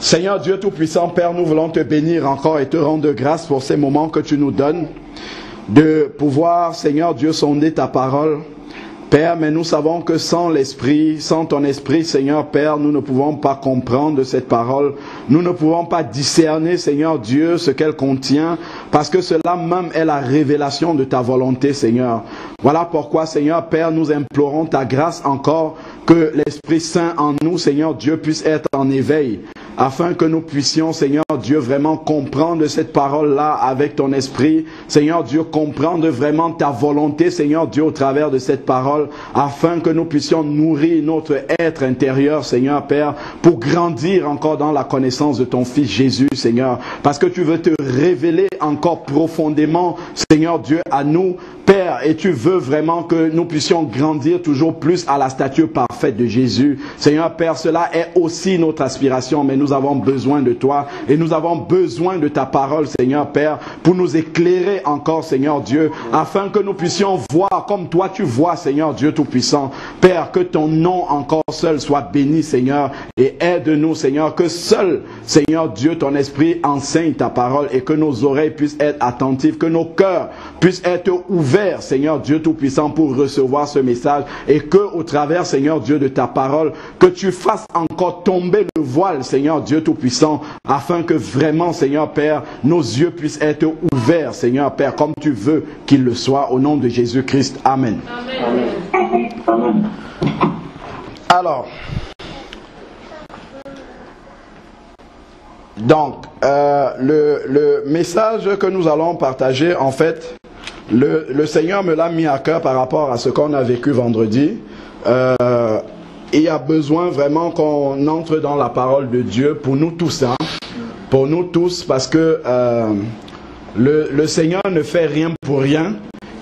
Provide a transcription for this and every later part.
Seigneur Dieu Tout-Puissant, Père, nous voulons te bénir encore et te rendre grâce pour ces moments que tu nous donnes de pouvoir, Seigneur Dieu, sonder ta parole. Père, mais nous savons que sans l'Esprit, sans ton Esprit, Seigneur Père, nous ne pouvons pas comprendre cette parole. Nous ne pouvons pas discerner, Seigneur Dieu, ce qu'elle contient, parce que cela même est la révélation de ta volonté, Seigneur. Voilà pourquoi, Seigneur Père, nous implorons ta grâce encore, que l'Esprit Saint en nous, Seigneur Dieu, puisse être en éveil afin que nous puissions, Seigneur Dieu, vraiment comprendre cette parole-là avec ton esprit. Seigneur Dieu, comprendre vraiment ta volonté, Seigneur Dieu, au travers de cette parole, afin que nous puissions nourrir notre être intérieur, Seigneur Père, pour grandir encore dans la connaissance de ton Fils Jésus, Seigneur. Parce que tu veux te révéler encore profondément, Seigneur Dieu, à nous, Père, et tu veux vraiment que nous puissions grandir toujours plus à la stature parfaite de Jésus. Seigneur Père, cela est aussi notre aspiration, mais nous avons besoin de toi et nous avons besoin de ta parole, Seigneur Père, pour nous éclairer encore, Seigneur Dieu, afin que nous puissions voir comme toi tu vois, Seigneur Dieu Tout-Puissant. Père, que ton nom encore seul soit béni, Seigneur, et aide-nous, Seigneur, que seul, Seigneur Dieu, ton esprit enseigne ta parole et que nos oreilles puissent être attentives, que nos cœurs puissent être ouverts Seigneur Dieu Tout-Puissant, pour recevoir ce message et que au travers, Seigneur Dieu, de ta parole, que tu fasses encore tomber le voile, Seigneur Dieu Tout-Puissant, afin que vraiment, Seigneur Père, nos yeux puissent être ouverts, Seigneur Père, comme tu veux qu'il le soit, au nom de Jésus-Christ. Amen. Amen. Alors, donc, euh, le message que nous allons partager, en fait, le, Seigneur me l'a mis à cœur par rapport à ce qu'on a vécu vendredi. Euh, il y a besoin vraiment qu'on entre dans la parole de Dieu pour nous tous. Hein. pour nous tous, parce que euh, le, le Seigneur ne fait rien pour rien.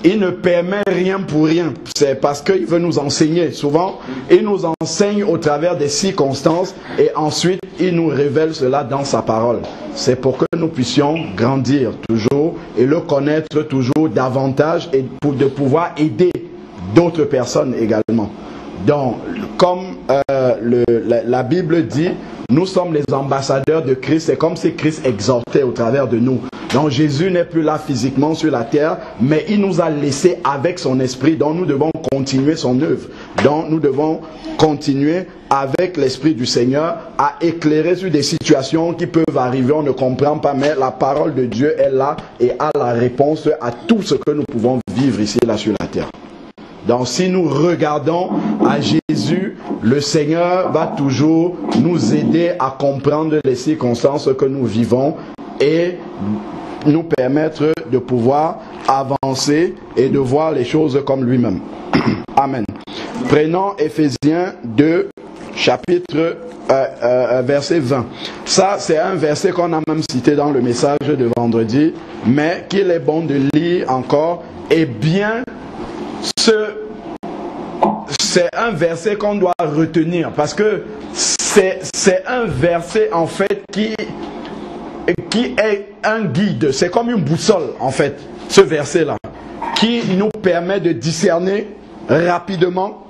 Il ne permet rien pour rien. C'est parce qu'il veut nous enseigner. Souvent, il nous enseigne au travers des circonstances et ensuite, il nous révèle cela dans sa parole. C'est pour que nous puissions grandir toujours et le connaître toujours davantage et pour de pouvoir aider d'autres personnes également. Donc, comme euh, la, Bible dit, nous sommes les ambassadeurs de Christ. C'est comme si Christ exhortait au travers de nous. Donc Jésus n'est plus là physiquement sur la terre, mais il nous a laissé avec son esprit. Donc nous devons continuer son œuvre. Donc nous devons continuer avec l'esprit du Seigneur à éclairer sur des situations qui peuvent arriver, on ne comprend pas, mais la parole de Dieu est là et a la réponse à tout ce que nous pouvons vivre ici là sur la terre. Donc si nous regardons à Jésus, le Seigneur va toujours nous aider à comprendre les circonstances que nous vivons et nous permettre de pouvoir avancer et de voir les choses comme lui-même. Amen. Prenons Ephésiens 2, chapitre euh, euh, verset 20. Ça, c'est un verset qu'on a même cité dans le message de vendredi, mais qu'il est bon de lire encore et bien c'est un verset qu'on doit retenir parce que c'est un verset en fait qui, qui est un guide, c'est comme une boussole en fait, ce verset-là, qui nous permet de discerner rapidement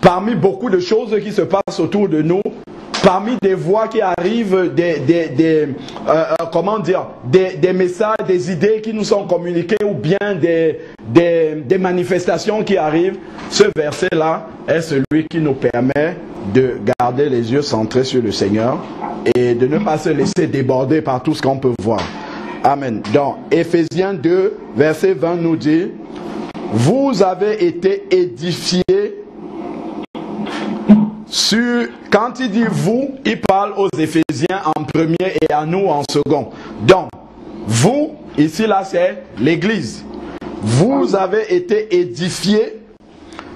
parmi beaucoup de choses qui se passent autour de nous parmi des voix qui arrivent, des, des, des euh, euh, messages, des idées qui nous sont communiquées ou bien des, des, manifestations qui arrivent, ce verset-là est celui qui nous permet de garder les yeux centrés sur le Seigneur et de ne pas se laisser déborder par tout ce qu'on peut voir. Amen. Donc, Ephésiens 2, verset 20 nous dit, vous avez été édifiés sur, quand il dit vous, il parle aux Éphésiens en premier et à nous en second. Donc, vous, ici là, c'est l'Église. Vous avez été édifiés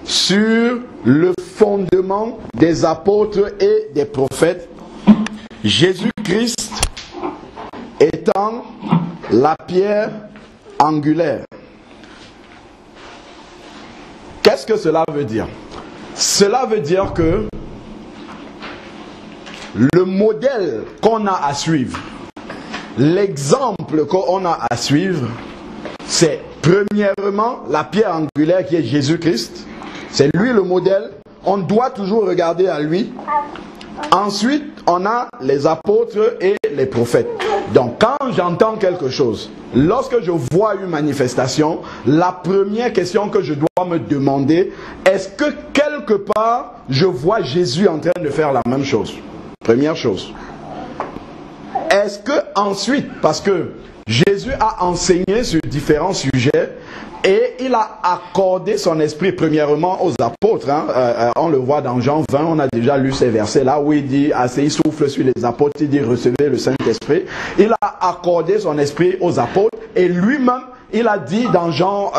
sur le fondement des apôtres et des prophètes. Jésus-Christ étant la pierre angulaire. Qu'est-ce que cela veut dire? Cela veut dire que le modèle qu'on a à suivre, l'exemple qu'on a à suivre, c'est premièrement la pierre angulaire qui est Jésus-Christ. C'est lui le modèle on doit toujours regarder à lui. Ensuite, on a les apôtres et les prophètes. Donc, quand j'entends quelque chose, lorsque je vois une manifestation, la première question que je dois me demander, est-ce que quelque part, je vois Jésus en train de faire la même chose? Première chose. Est-ce que ensuite, parce que Jésus a enseigné sur différents sujets, et il a accordé son esprit premièrement aux apôtres. Hein. Euh, euh, on le voit dans Jean 20, on a déjà lu ces versets là où il dit, assez, il souffle sur les apôtres, il dit recevez le Saint-Esprit. Il a accordé son esprit aux apôtres et lui-même, il a dit dans Jean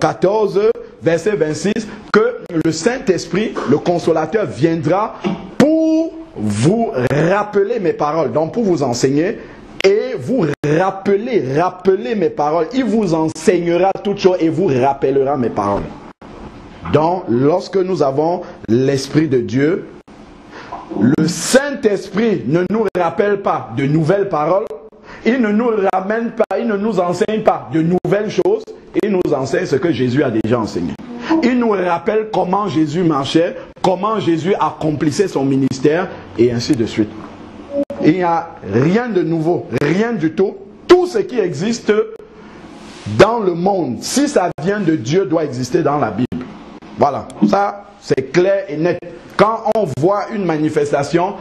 14, euh, verset 26, que le Saint-Esprit, le consolateur, viendra pour vous rappeler mes paroles, donc pour vous enseigner et vous rappelez, rappelez mes paroles. Il vous enseignera toutes choses et vous rappellera mes paroles. Donc, lorsque nous avons l'Esprit de Dieu, le Saint-Esprit ne nous rappelle pas de nouvelles paroles, il ne nous ramène pas, il ne nous enseigne pas de nouvelles choses, il nous enseigne ce que Jésus a déjà enseigné. Il nous rappelle comment Jésus marchait, comment Jésus accomplissait son ministère, et ainsi de suite. Il n'y a rien de nouveau, rien du tout. Tout ce qui existe dans le monde, si ça vient de Dieu, doit exister dans la Bible. Voilà, ça c'est clair et net. Quand on voit une manifestation,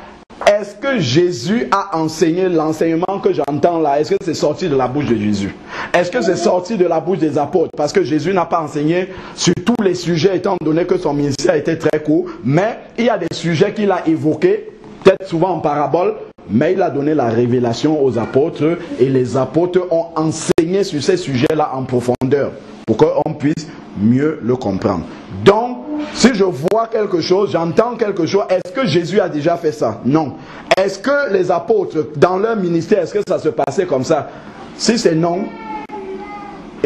est-ce que Jésus a enseigné l'enseignement que j'entends là? Est-ce que c'est sorti de la bouche de Jésus? Est-ce que c'est sorti de la bouche des apôtres? Parce que Jésus n'a pas enseigné sur tous les sujets, étant donné que son ministère était très court. Mais il y a des sujets qu'il a évoqués, peut-être souvent en parabole, mais il a donné la révélation aux apôtres et les apôtres ont enseigné sur ces sujets-là en profondeur pour qu'on puisse mieux le comprendre. Donc, si je vois quelque chose, j'entends quelque chose, est-ce que Jésus a déjà fait ça? Non. Est-ce que les apôtres, dans leur ministère, est-ce que ça se passait comme ça? Si c'est non,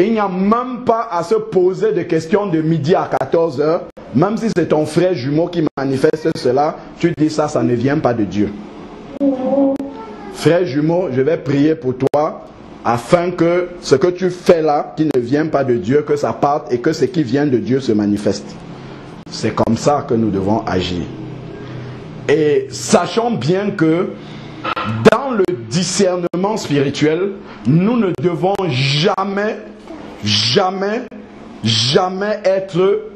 il n'y a même pas à se poser de questions de midi à 14 heures. Même si c'est ton frère jumeau qui manifeste cela, tu dis ça, ça ne vient pas de Dieu. Frère jumeau, je vais prier pour toi afin que ce que tu fais là, qui ne vient pas de Dieu, que ça parte et que ce qui vient de Dieu se manifeste. C'est comme ça que nous devons agir. Et sachons bien que dans le discernement spirituel, nous ne devons jamais, jamais, jamais être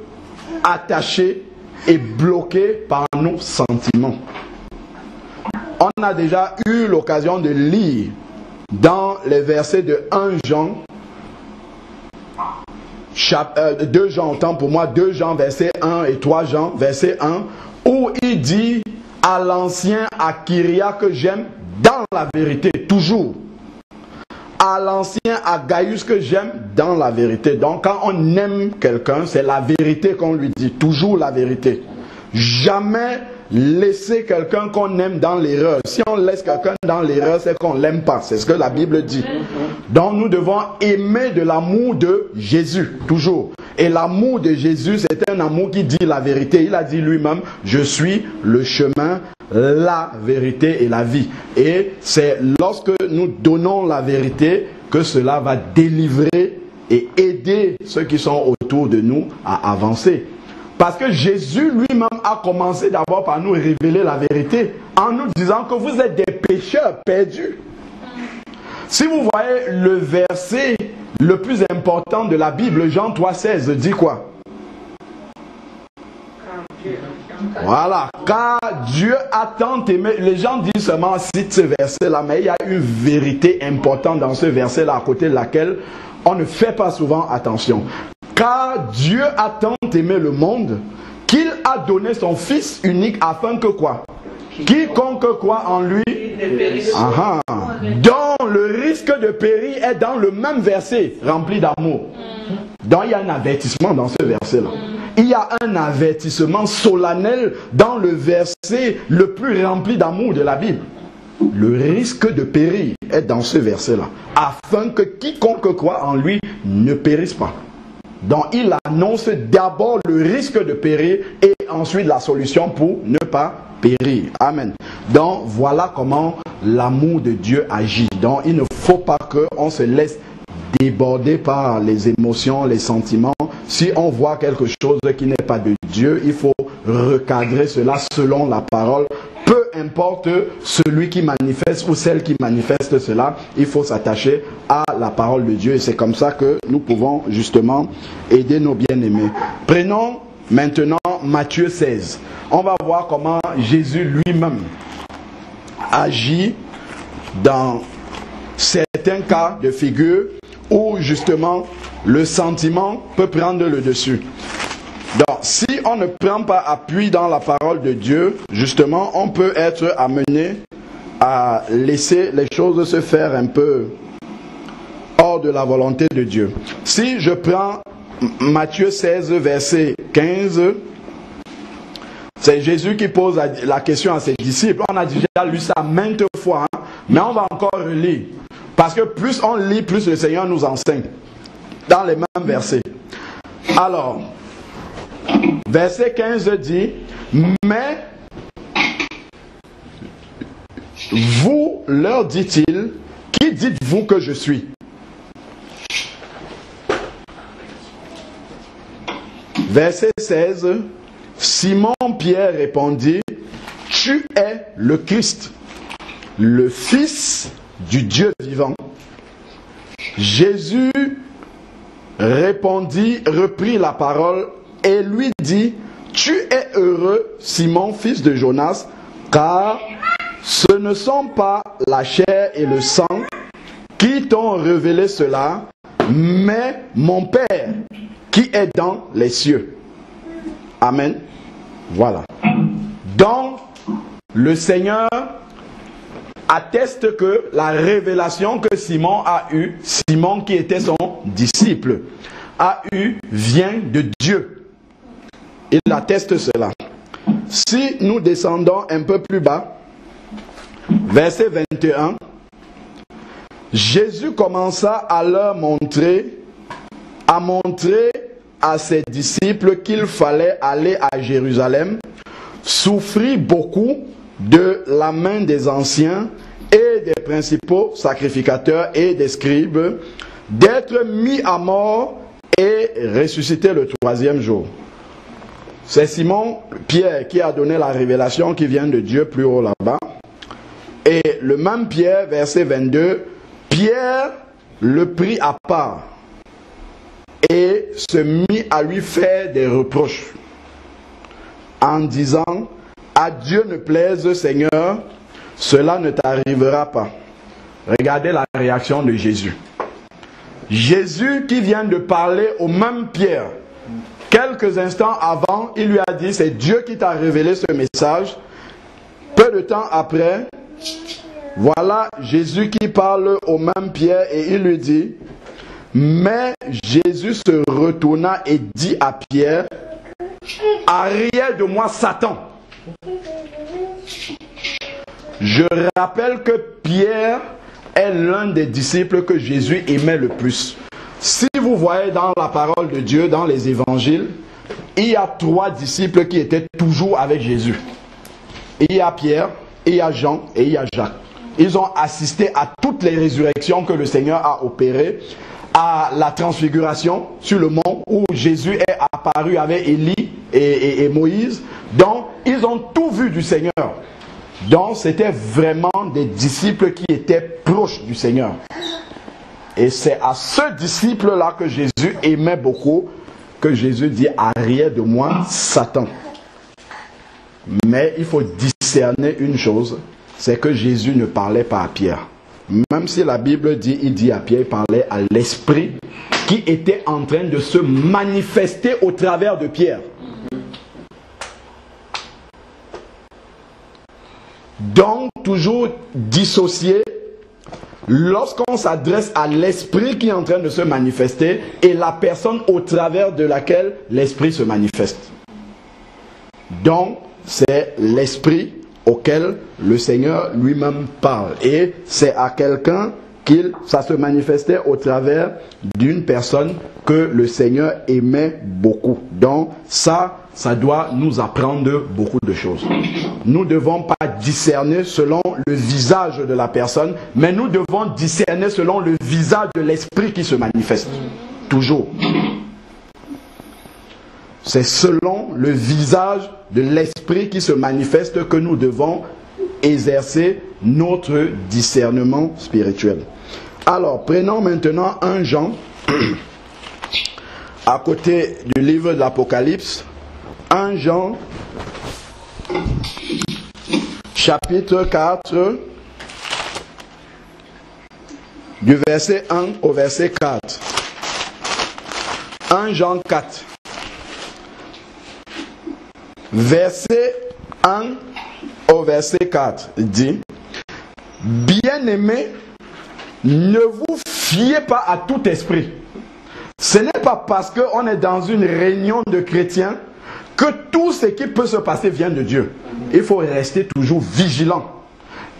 attachés et bloqués par nos sentiments on a déjà eu l'occasion de lire dans les versets de 1 Jean, 2 euh, Jean, autant pour moi, 2 Jean, verset 1 et 3 Jean, verset 1, où il dit à l'ancien Akiria que j'aime dans la vérité, toujours. À l'ancien Agaius que j'aime dans la vérité. Donc quand on aime quelqu'un, c'est la vérité qu'on lui dit, toujours la vérité. Jamais laisser quelqu'un qu'on aime dans l'erreur. Si on laisse quelqu'un dans l'erreur, c'est qu'on l'aime pas. C'est ce que la Bible dit. Donc nous devons aimer de l'amour de Jésus, toujours. Et l'amour de Jésus, c'est un amour qui dit la vérité. Il a dit lui-même, je suis le chemin, la vérité et la vie. Et c'est lorsque nous donnons la vérité que cela va délivrer et aider ceux qui sont autour de nous à avancer. Parce que Jésus lui-même a commencé d'abord par nous révéler la vérité en nous disant que vous êtes des pécheurs perdus. Si vous voyez le verset le plus important de la Bible, Jean 3,16 dit quoi? Voilà, car Dieu a tant aimé. Les gens disent seulement cite ce verset-là, mais il y a une vérité importante dans ce verset-là, à côté de laquelle on ne fait pas souvent attention. Car Dieu a tant aimé le monde qu'il a donné son Fils unique afin que quoi? Quiconque croit en lui, dont le risque de périr est dans le même verset rempli d'amour. Donc il y a un avertissement dans ce verset-là. Il y a un avertissement solennel dans le verset le plus rempli d'amour de la Bible. Le risque de périr est dans ce verset-là, afin que quiconque croit en lui ne périsse pas. Donc il annonce d'abord le risque de périr et ensuite la solution pour ne pas périr. Amen. Donc voilà comment l'amour de Dieu agit. Donc il ne faut pas qu'on se laisse débordé par les émotions, les sentiments. Si on voit quelque chose qui n'est pas de Dieu, il faut recadrer cela selon la parole. Peu importe celui qui manifeste ou celle qui manifeste cela, il faut s'attacher à la parole de Dieu et c'est comme ça que nous pouvons justement aider nos bien-aimés. Prenons maintenant Matthieu 16. On va voir comment Jésus lui-même agit dans certains cas de figure où justement le sentiment peut prendre le dessus. Donc, si on ne prend pas appui dans la parole de Dieu, justement, on peut être amené à laisser les choses se faire un peu hors de la volonté de Dieu. Si je prends Matthieu 16, verset 15, c'est Jésus qui pose la question à ses disciples. On a déjà lu ça maintes fois, hein, mais on va encore relire. Parce que plus on lit, plus le Seigneur nous enseigne. Dans les mêmes versets. Alors, verset 15 dit, mais vous, leur dit-il, qui dites-vous que je suis? Verset 16, Simon Pierre répondit, Tu es le Christ, le Fils du Dieu vivant. Jésus répondit, reprit la parole et lui dit, Tu es heureux, Simon, fils de Jonas, car ce ne sont pas la chair et le sang qui t'ont révélé cela, mais mon Père qui est dans les cieux. Amen. Voilà. Donc, le Seigneur atteste que la révélation que Simon a eue, Simon qui était son disciple, a eue, vient de Dieu. Il atteste cela. Si nous descendons un peu plus bas, verset 21, Jésus commença à leur montrer, à montrer à ses disciples qu'il fallait aller à Jérusalem, souffrir beaucoup de la main des anciens et des principaux sacrificateurs et des scribes, d'être mis à mort et ressuscité le troisième jour. C'est Simon Pierre qui a donné la révélation qui vient de Dieu plus haut là-bas. Et le même Pierre, verset 22, Pierre le prit à part et se mit à lui faire des reproches en disant, à Dieu ne plaise Seigneur, cela ne t'arrivera pas. Regardez la réaction de Jésus. Jésus qui vient de parler au même Pierre, quelques instants avant, il lui a dit, c'est Dieu qui t'a révélé ce message. Peu de temps après, voilà Jésus qui parle au même Pierre et il lui dit, mais Jésus se retourna et dit à Pierre, arrière de moi Satan. Je rappelle que Pierre est l'un des disciples que Jésus aimait le plus. Si vous voyez dans la parole de Dieu, dans les évangiles, il y a trois disciples qui étaient toujours avec Jésus. Il y a Pierre, il y a Jean et il y a Jacques. Ils ont assisté à toutes les résurrections que le Seigneur a opérées à la transfiguration sur le mont où Jésus est apparu avec Élie et, Moïse. Donc, ils ont tout vu du Seigneur. Donc, c'était vraiment des disciples qui étaient proches du Seigneur. Et c'est à ce disciple-là que Jésus aimait beaucoup, que Jésus dit arrière de moi, Satan. Mais il faut discerner une chose, c'est que Jésus ne parlait pas à Pierre. Même si la Bible dit, il dit à Pierre, il parlait à l'Esprit qui était en train de se manifester au travers de Pierre. Donc, toujours dissocier lorsqu'on s'adresse à l'esprit qui est en train de se manifester et la personne au travers de laquelle l'esprit se manifeste. Donc, c'est l'esprit auquel le Seigneur lui-même parle. Et c'est à quelqu'un qu'il, ça se manifestait au travers d'une personne que le Seigneur aimait beaucoup. Donc ça, ça doit nous apprendre beaucoup de choses. Nous ne devons pas discerner selon le visage de la personne, mais nous devons discerner selon le visage de l'esprit qui se manifeste. Toujours. C'est selon le visage de l'esprit qui se manifeste que nous devons exercer notre discernement spirituel. Alors, prenons maintenant un Jean à côté du livre de l'Apocalypse, 1 Jean chapitre 4 du verset 1 au verset 4. 1 Jean 4. Verset 1 au verset 4 dit, Bien-aimés, ne vous fiez pas à tout esprit. Ce n'est pas parce qu'on est dans une réunion de chrétiens que tout ce qui peut se passer vient de Dieu. Il faut rester toujours vigilant.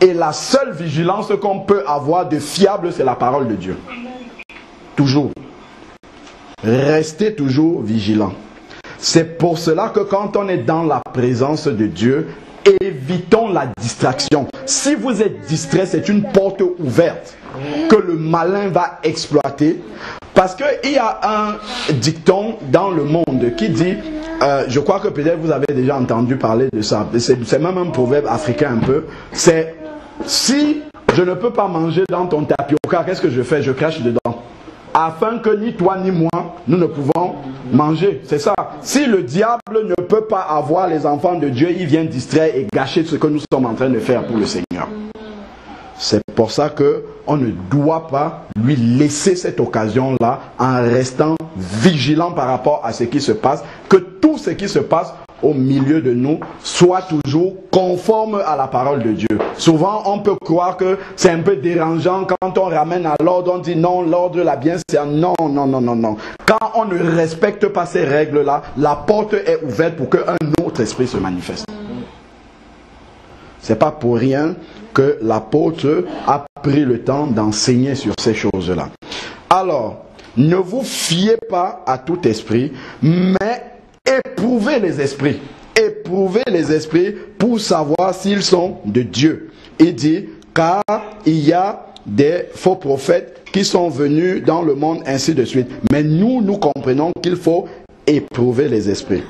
Et la seule vigilance qu'on peut avoir de fiable, c'est la parole de Dieu. Toujours. Restez toujours vigilant. C'est pour cela que quand on est dans la présence de Dieu, évitons la distraction. Si vous êtes distrait, c'est une porte ouverte que le malin va exploiter. Parce qu'il y a un dicton dans le monde qui dit, euh, je crois que peut-être vous avez déjà entendu parler de ça, c'est même un proverbe africain un peu, c'est si je ne peux pas manger dans ton tapioca, qu'est-ce que je fais? Je crache dedans. Afin que ni toi ni moi, nous ne pouvons manger. C'est ça. Si le diable ne peut pas avoir les enfants de Dieu, il vient distraire et gâcher ce que nous sommes en train de faire pour le Seigneur. C'est pour ça que on ne doit pas lui laisser cette occasion-là en restant vigilant par rapport à ce qui se passe, que tout ce qui se passe au milieu de nous soit toujours conforme à la parole de Dieu. Souvent, on peut croire que c'est un peu dérangeant quand on ramène à l'ordre, on dit non, l'ordre la bien non, non, non, non, non. Quand on ne respecte pas ces règles-là, la porte est ouverte pour qu'un autre esprit se manifeste. C'est pas pour rien que l'apôtre a pris le temps d'enseigner sur ces choses-là. Alors, ne vous fiez pas à tout esprit, mais éprouvez les esprits. Éprouvez les esprits pour savoir s'ils sont de Dieu. Il dit, car il y a des faux prophètes qui sont venus dans le monde, ainsi de suite. Mais nous, nous comprenons qu'il faut éprouver les esprits.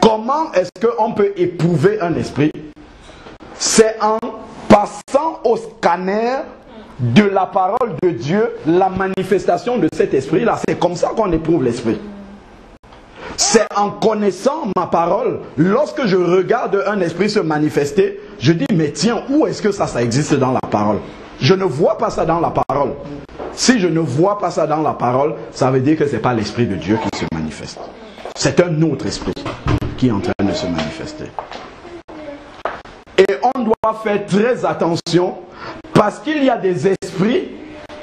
Comment est-ce qu'on peut éprouver un esprit? C'est en passant au scanner de la parole de Dieu, la manifestation de cet esprit-là. C'est comme ça qu'on éprouve l'esprit. C'est en connaissant ma parole, lorsque je regarde un esprit se manifester, je dis, mais tiens, où est-ce que ça, ça existe dans la parole? Je ne vois pas ça dans la parole. Si je ne vois pas ça dans la parole, ça veut dire que ce n'est pas l'esprit de Dieu qui se manifeste. C'est un autre esprit qui est en train de se manifester. Faire très attention parce qu'il y a des esprits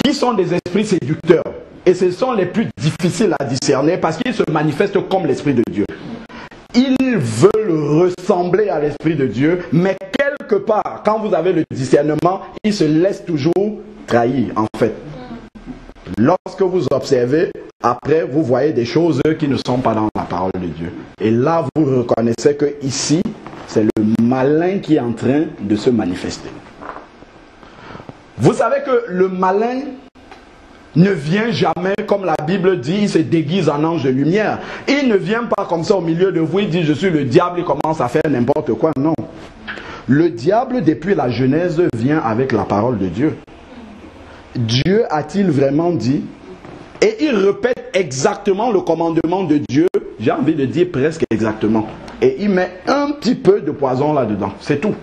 qui sont des esprits séducteurs. Et ce sont les plus difficiles à discerner parce qu'ils se manifestent comme l'Esprit de Dieu. Ils veulent ressembler à l'Esprit de Dieu, mais quelque part, quand vous avez le discernement, ils se laissent toujours trahir, en fait. Lorsque vous observez, après, vous voyez des choses qui ne sont pas dans la parole de Dieu. Et là, vous reconnaissez que ici, c'est le malin qui est en train de se manifester. Vous savez que le malin ne vient jamais, comme la Bible dit, il se déguise en ange de lumière. Il ne vient pas comme ça au milieu de vous, il dit je suis le diable, il commence à faire n'importe quoi. Non. Le diable, depuis la Genèse, vient avec la parole de Dieu. Dieu a-t-il vraiment dit? Et il répète exactement le commandement de Dieu, j'ai envie de dire presque exactement. Et il met un petit peu de poison là-dedans, c'est tout.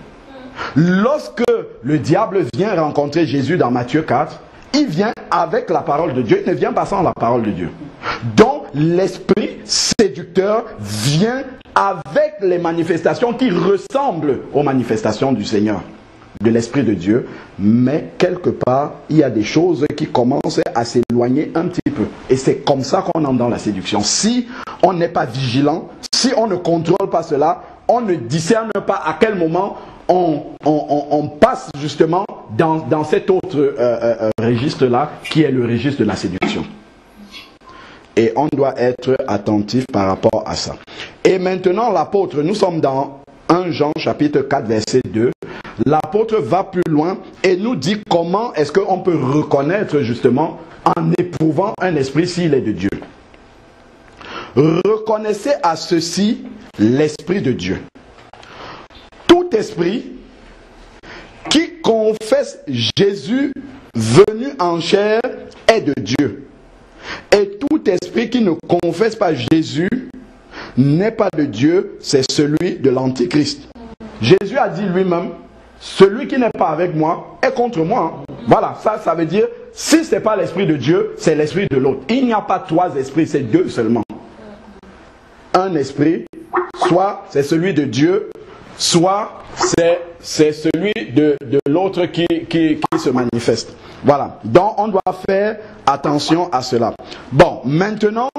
Lorsque le diable vient rencontrer Jésus dans Matthieu 4, il vient avec la parole de Dieu, il ne vient pas sans la parole de Dieu. Donc l'esprit séducteur vient avec les manifestations qui ressemblent aux manifestations du Seigneur, de l'Esprit de Dieu, mais quelque part, il y a des choses qui commencent à s'éloigner un petit peu. Et c'est comme ça qu'on entre dans la séduction. Si on n'est pas vigilant, si on ne contrôle pas cela, on ne discerne pas à quel moment on, passe justement dans, cet autre euh, euh, euh, registre-là, qui est le registre de la séduction. Et on doit être attentif par rapport à ça. Et maintenant, l'apôtre, nous sommes dans 1 Jean chapitre 4 verset 2. L'apôtre va plus loin et nous dit comment est-ce qu'on peut reconnaître justement en éprouvant un esprit s'il est de Dieu. Reconnaissez à ceci l'esprit de Dieu. Tout esprit qui confesse Jésus venu en chair est de Dieu. Et tout esprit qui ne confesse pas Jésus n'est pas de Dieu, c'est celui de l'Antichrist. Jésus a dit lui-même, celui qui n'est pas avec moi est contre moi. Voilà, ça, veut dire, si ce n'est pas l'esprit de Dieu, c'est l'esprit de l'autre. Il n'y a pas trois esprits, c'est deux seulement. Un esprit, soit c'est celui de Dieu, soit c'est celui de, l'autre qui se manifeste. Voilà, donc on doit faire attention à cela. Bon, maintenant,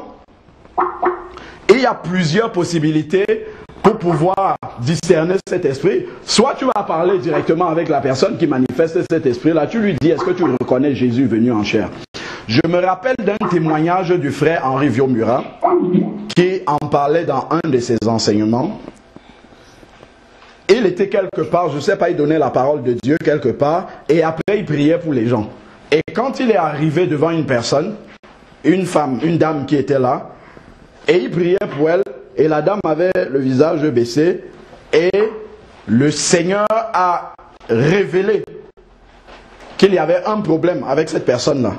il y a plusieurs possibilités pour pouvoir discerner cet esprit. Soit tu vas parler directement avec la personne qui manifeste cet esprit-là, tu lui dis, est-ce que tu reconnais Jésus venu en chair? Je me rappelle d'un témoignage du frère Henri Viomura qui en parlait dans un de ses enseignements. Il était quelque part, je ne sais pas, il donnait la parole de Dieu quelque part, et après il priait pour les gens. Et quand il est arrivé devant une personne, une femme, une dame qui était là, et il priait pour elle, et la dame avait le visage baissé, et le Seigneur a révélé qu'il y avait un problème avec cette personne-là.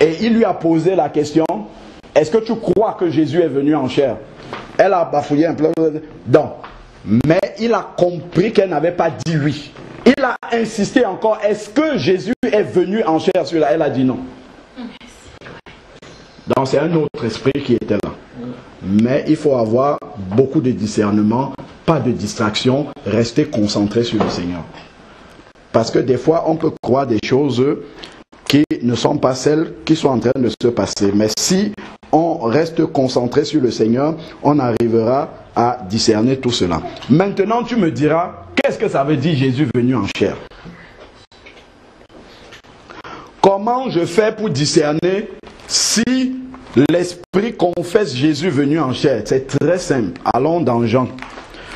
Et il lui a posé la question, est-ce que tu crois que Jésus est venu en chair? Elle a bafouillé un peu. Non. Mais il a compris qu'elle n'avait pas dit oui. Il a insisté encore, est-ce que Jésus est venu en chair? Sur Elle a dit non. Donc c'est un autre esprit qui était là. Mais il faut avoir beaucoup de discernement, pas de distraction, rester concentré sur le Seigneur. Parce que des fois, on peut croire des choses qui ne sont pas celles qui sont en train de se passer. Mais si on reste concentré sur le Seigneur, on arrivera à discerner tout cela. Maintenant, tu me diras, qu'est-ce que ça veut dire Jésus venu en chair? Comment je fais pour discerner si l'Esprit confesse Jésus venu en chair C'est très simple. Allons dans Jean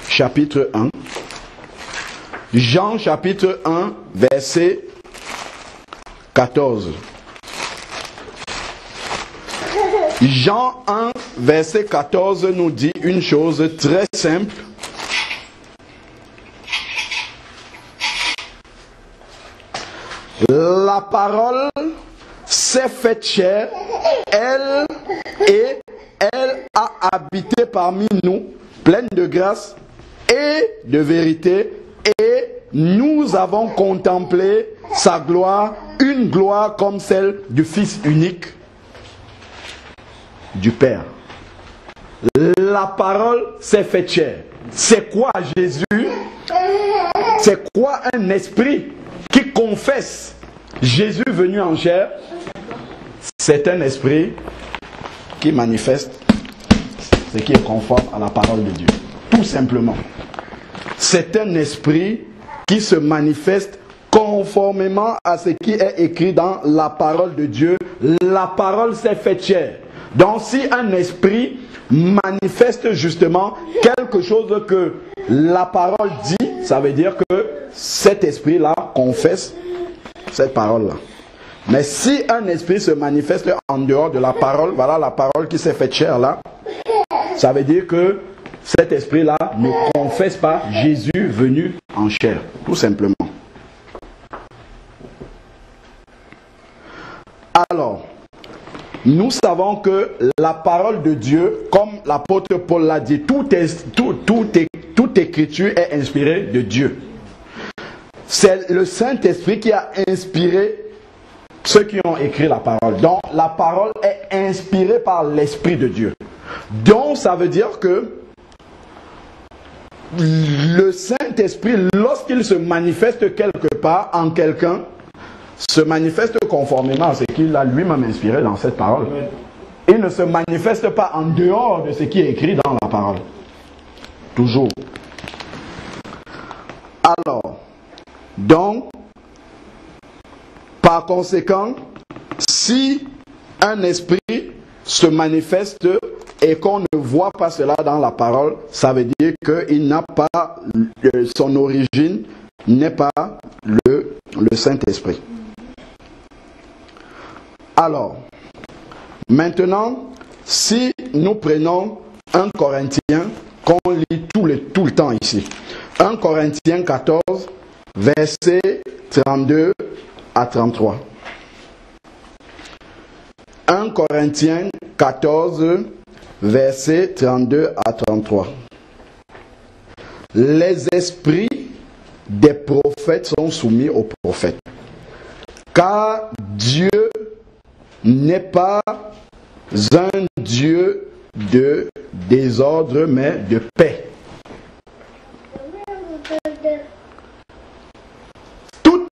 chapitre 1. Jean chapitre 1, verset 14. Jean 1, verset 14 nous dit une chose très simple. La parole s'est faite chair, elle et elle a habité parmi nous, pleine de grâce et de vérité, et nous avons contemplé sa gloire, une gloire comme celle du Fils unique du Père. La parole s'est faite chair. C'est quoi Jésus? C'est quoi un esprit qui confesse Jésus venu en chair? C'est un esprit qui manifeste ce qui est conforme à la parole de Dieu. Tout simplement. C'est un esprit qui se manifeste conformément à ce qui est écrit dans la parole de Dieu. La parole s'est faite chair. Donc si un esprit manifeste justement quelque chose que la parole dit, ça veut dire que cet esprit-là confesse cette parole-là. Mais si un esprit se manifeste en dehors de la parole, voilà la parole qui s'est faite chair là, ça veut dire que cet esprit-là ne confesse pas Jésus venu en chair, tout simplement. Alors, nous savons que la parole de Dieu, comme l'apôtre Paul l'a dit, toute, écriture est inspirée de Dieu. C'est le Saint-Esprit qui a inspiré ceux qui ont écrit la parole. Donc la parole est inspirée par l'Esprit de Dieu. Donc ça veut dire que le Saint-Esprit, lorsqu'il se manifeste quelque part en quelqu'un, se manifeste conformément à ce qu'il a lui-même inspiré dans cette parole. Il ne se manifeste pas en dehors de ce qui est écrit dans la parole. Toujours. Alors, donc, par conséquent, si un esprit se manifeste et qu'on ne voit pas cela dans la parole, ça veut dire qu'il n'a pas son origine n'est pas le, Saint-Esprit. Alors, maintenant, si nous prenons un Corinthien qu'on lit tout le, tout le temps ici, 1 Corinthiens 14, versets 32 à 33. 1 Corinthiens 14, versets 32 à 33. Les esprits des prophètes sont soumis aux prophètes. Car Dieu n'est pas un Dieu de désordre, mais de paix.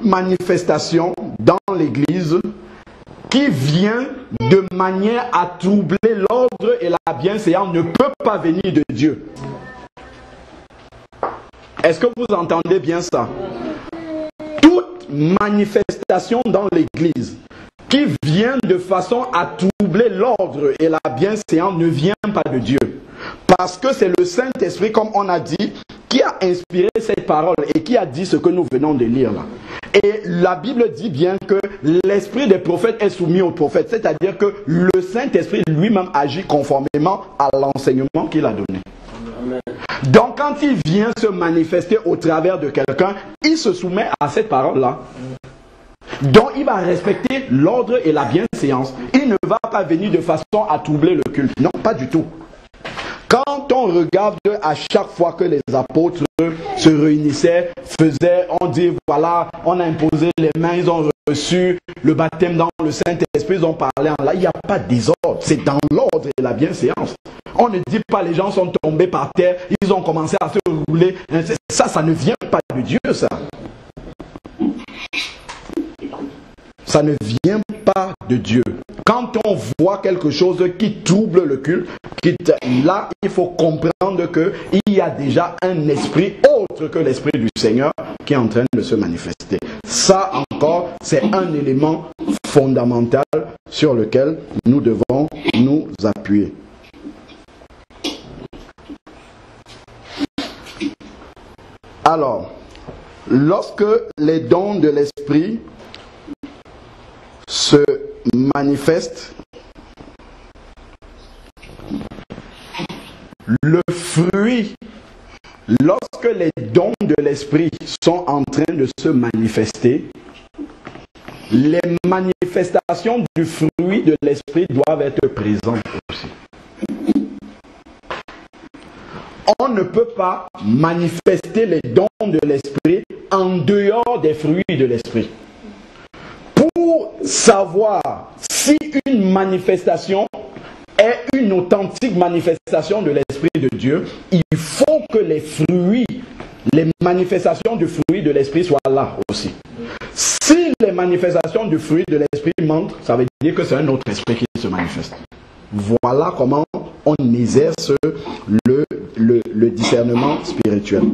Manifestation dans l'Église qui vient de manière à troubler l'ordre et la bienséance ne peut pas venir de Dieu. Est-ce que vous entendez bien ça? Toute manifestation dans l'Église qui vient de façon à troubler l'ordre et la bienséance ne vient pas de Dieu. Parce que c'est le Saint-Esprit, comme on a dit, qui a inspiré cette parole et qui a dit ce que nous venons de lire là. Et la Bible dit bien que l'esprit des prophètes est soumis aux prophètes, c'est-à-dire que le Saint-Esprit lui-même agit conformément à l'enseignement qu'il a donné. Donc quand il vient se manifester au travers de quelqu'un, il se soumet à cette parole-là. Donc il va respecter l'ordre et la bienséance. Il ne va pas venir de façon à troubler le culte. Non, pas du tout. Quand on regarde à chaque fois que les apôtres se réunissaient, faisaient, on dit voilà, on a imposé les mains, ils ont reçu le baptême dans le Saint-Esprit, ils ont parlé en là, il n'y a pas de désordre, c'est dans l'ordre et la bienséance. On ne dit pas les gens sont tombés par terre, ils ont commencé à se rouler. Ça, ça ne vient pas de Dieu, ça. Ça ne vient pas de Dieu. Quand on voit quelque chose qui trouble le culte, là, il faut comprendre qu'il y a déjà un esprit autre que l'esprit du Seigneur qui est en train de se manifester. Ça encore, c'est un élément fondamental sur lequel nous devons nous appuyer. Alors, lorsque les dons de l'esprit se manifestent, le fruit, lorsque les dons de l'esprit sont en train de se manifester, les manifestations du fruit de l'esprit doivent être présentes aussi. On ne peut pas manifester les dons de l'esprit en dehors des fruits de l'esprit. Pour savoir si une manifestation est une authentique manifestation de l'Esprit de Dieu, il faut que les fruits, les manifestations du fruit de l'Esprit soient là aussi. Si les manifestations du fruit de l'Esprit mentent, ça veut dire que c'est un autre esprit qui se manifeste. Voilà comment on exerce le, discernement spirituel.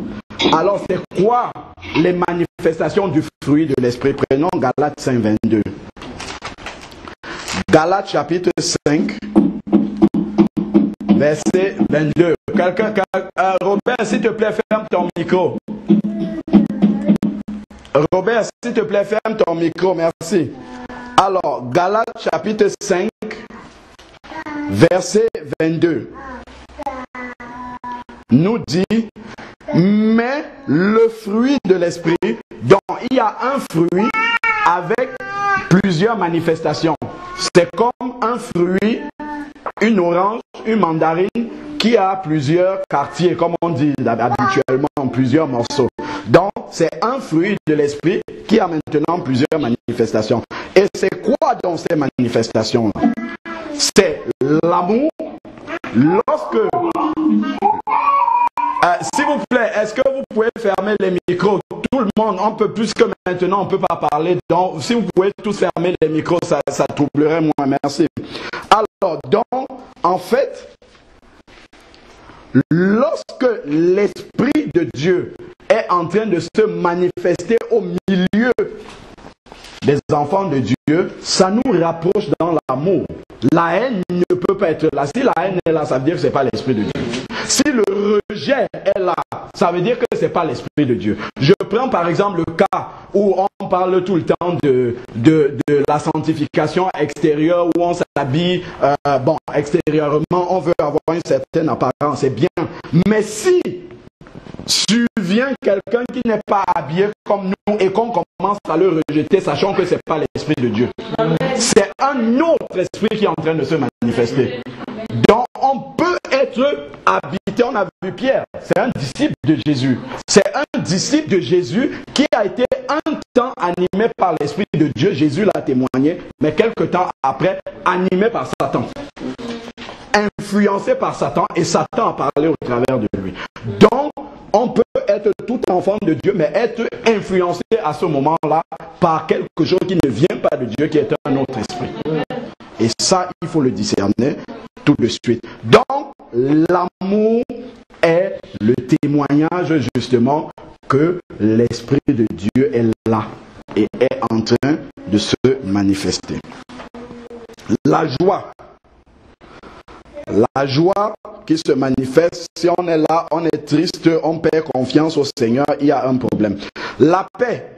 Alors c'est quoi les manifestations du fruit de l'Esprit? Prenons Galates 5, 22. Galates chapitre 5, verset 22. Quelqu'un, euh, Robert, s'il te plaît, ferme ton micro. Robert, s'il te plaît, ferme ton micro, merci. Alors, Galates chapitre 5, verset 22, nous dit, mais le fruit de l'esprit, donc il y a un fruit avec plusieurs manifestations. C'est comme un fruit une orange, une mandarine qui a plusieurs quartiers, comme on dit habituellement, plusieurs morceaux. Donc, c'est un fruit de l'esprit qui a maintenant plusieurs manifestations. Et c'est quoi dans ces manifestations C'est l'amour. Lorsque pouvez fermer les micros Tout le monde, on peut plus que maintenant, on ne peut pas parler. Donc, si vous pouvez tous fermer les micros, ça, ça troublerait moins. Merci. Alors, donc, en fait, lorsque l'Esprit de Dieu est en train de se manifester au milieu des enfants de Dieu, ça nous rapproche dans l'amour. La haine ne peut pas être là. Si la haine est là, ça veut dire que ce n'est pas l'Esprit de Dieu. Si le rejet est là, ça veut dire que ce n'est pas l'Esprit de Dieu. Je prends par exemple le cas où on parle tout le temps de, de, la sanctification extérieure, où on s'habille, euh, bon, extérieurement, on veut avoir une certaine apparence, c'est bien. Mais si survient quelqu'un qui n'est pas habillé comme nous et qu'on commence à le rejeter, sachant que ce n'est pas l'Esprit de Dieu. C'est un autre esprit qui est en train de se manifester. Donc on peut être habité, on a vu Pierre, c'est un disciple de Jésus. C'est un disciple de Jésus qui a été un temps animé par l'Esprit de Dieu, Jésus l'a témoigné, mais quelques temps après, animé par Satan influencé par Satan et Satan a parlé au travers de lui. Donc, on peut être tout enfant de Dieu, mais être influencé à ce moment-là par quelque chose qui ne vient pas de Dieu, qui est un autre esprit. Et ça, il faut le discerner tout de suite. Donc, l'amour est le témoignage justement que l'Esprit de Dieu est là et est en train de se manifester. La joie la joie qui se manifeste, si on est là, on est triste, on perd confiance au Seigneur, il y a un problème. La paix.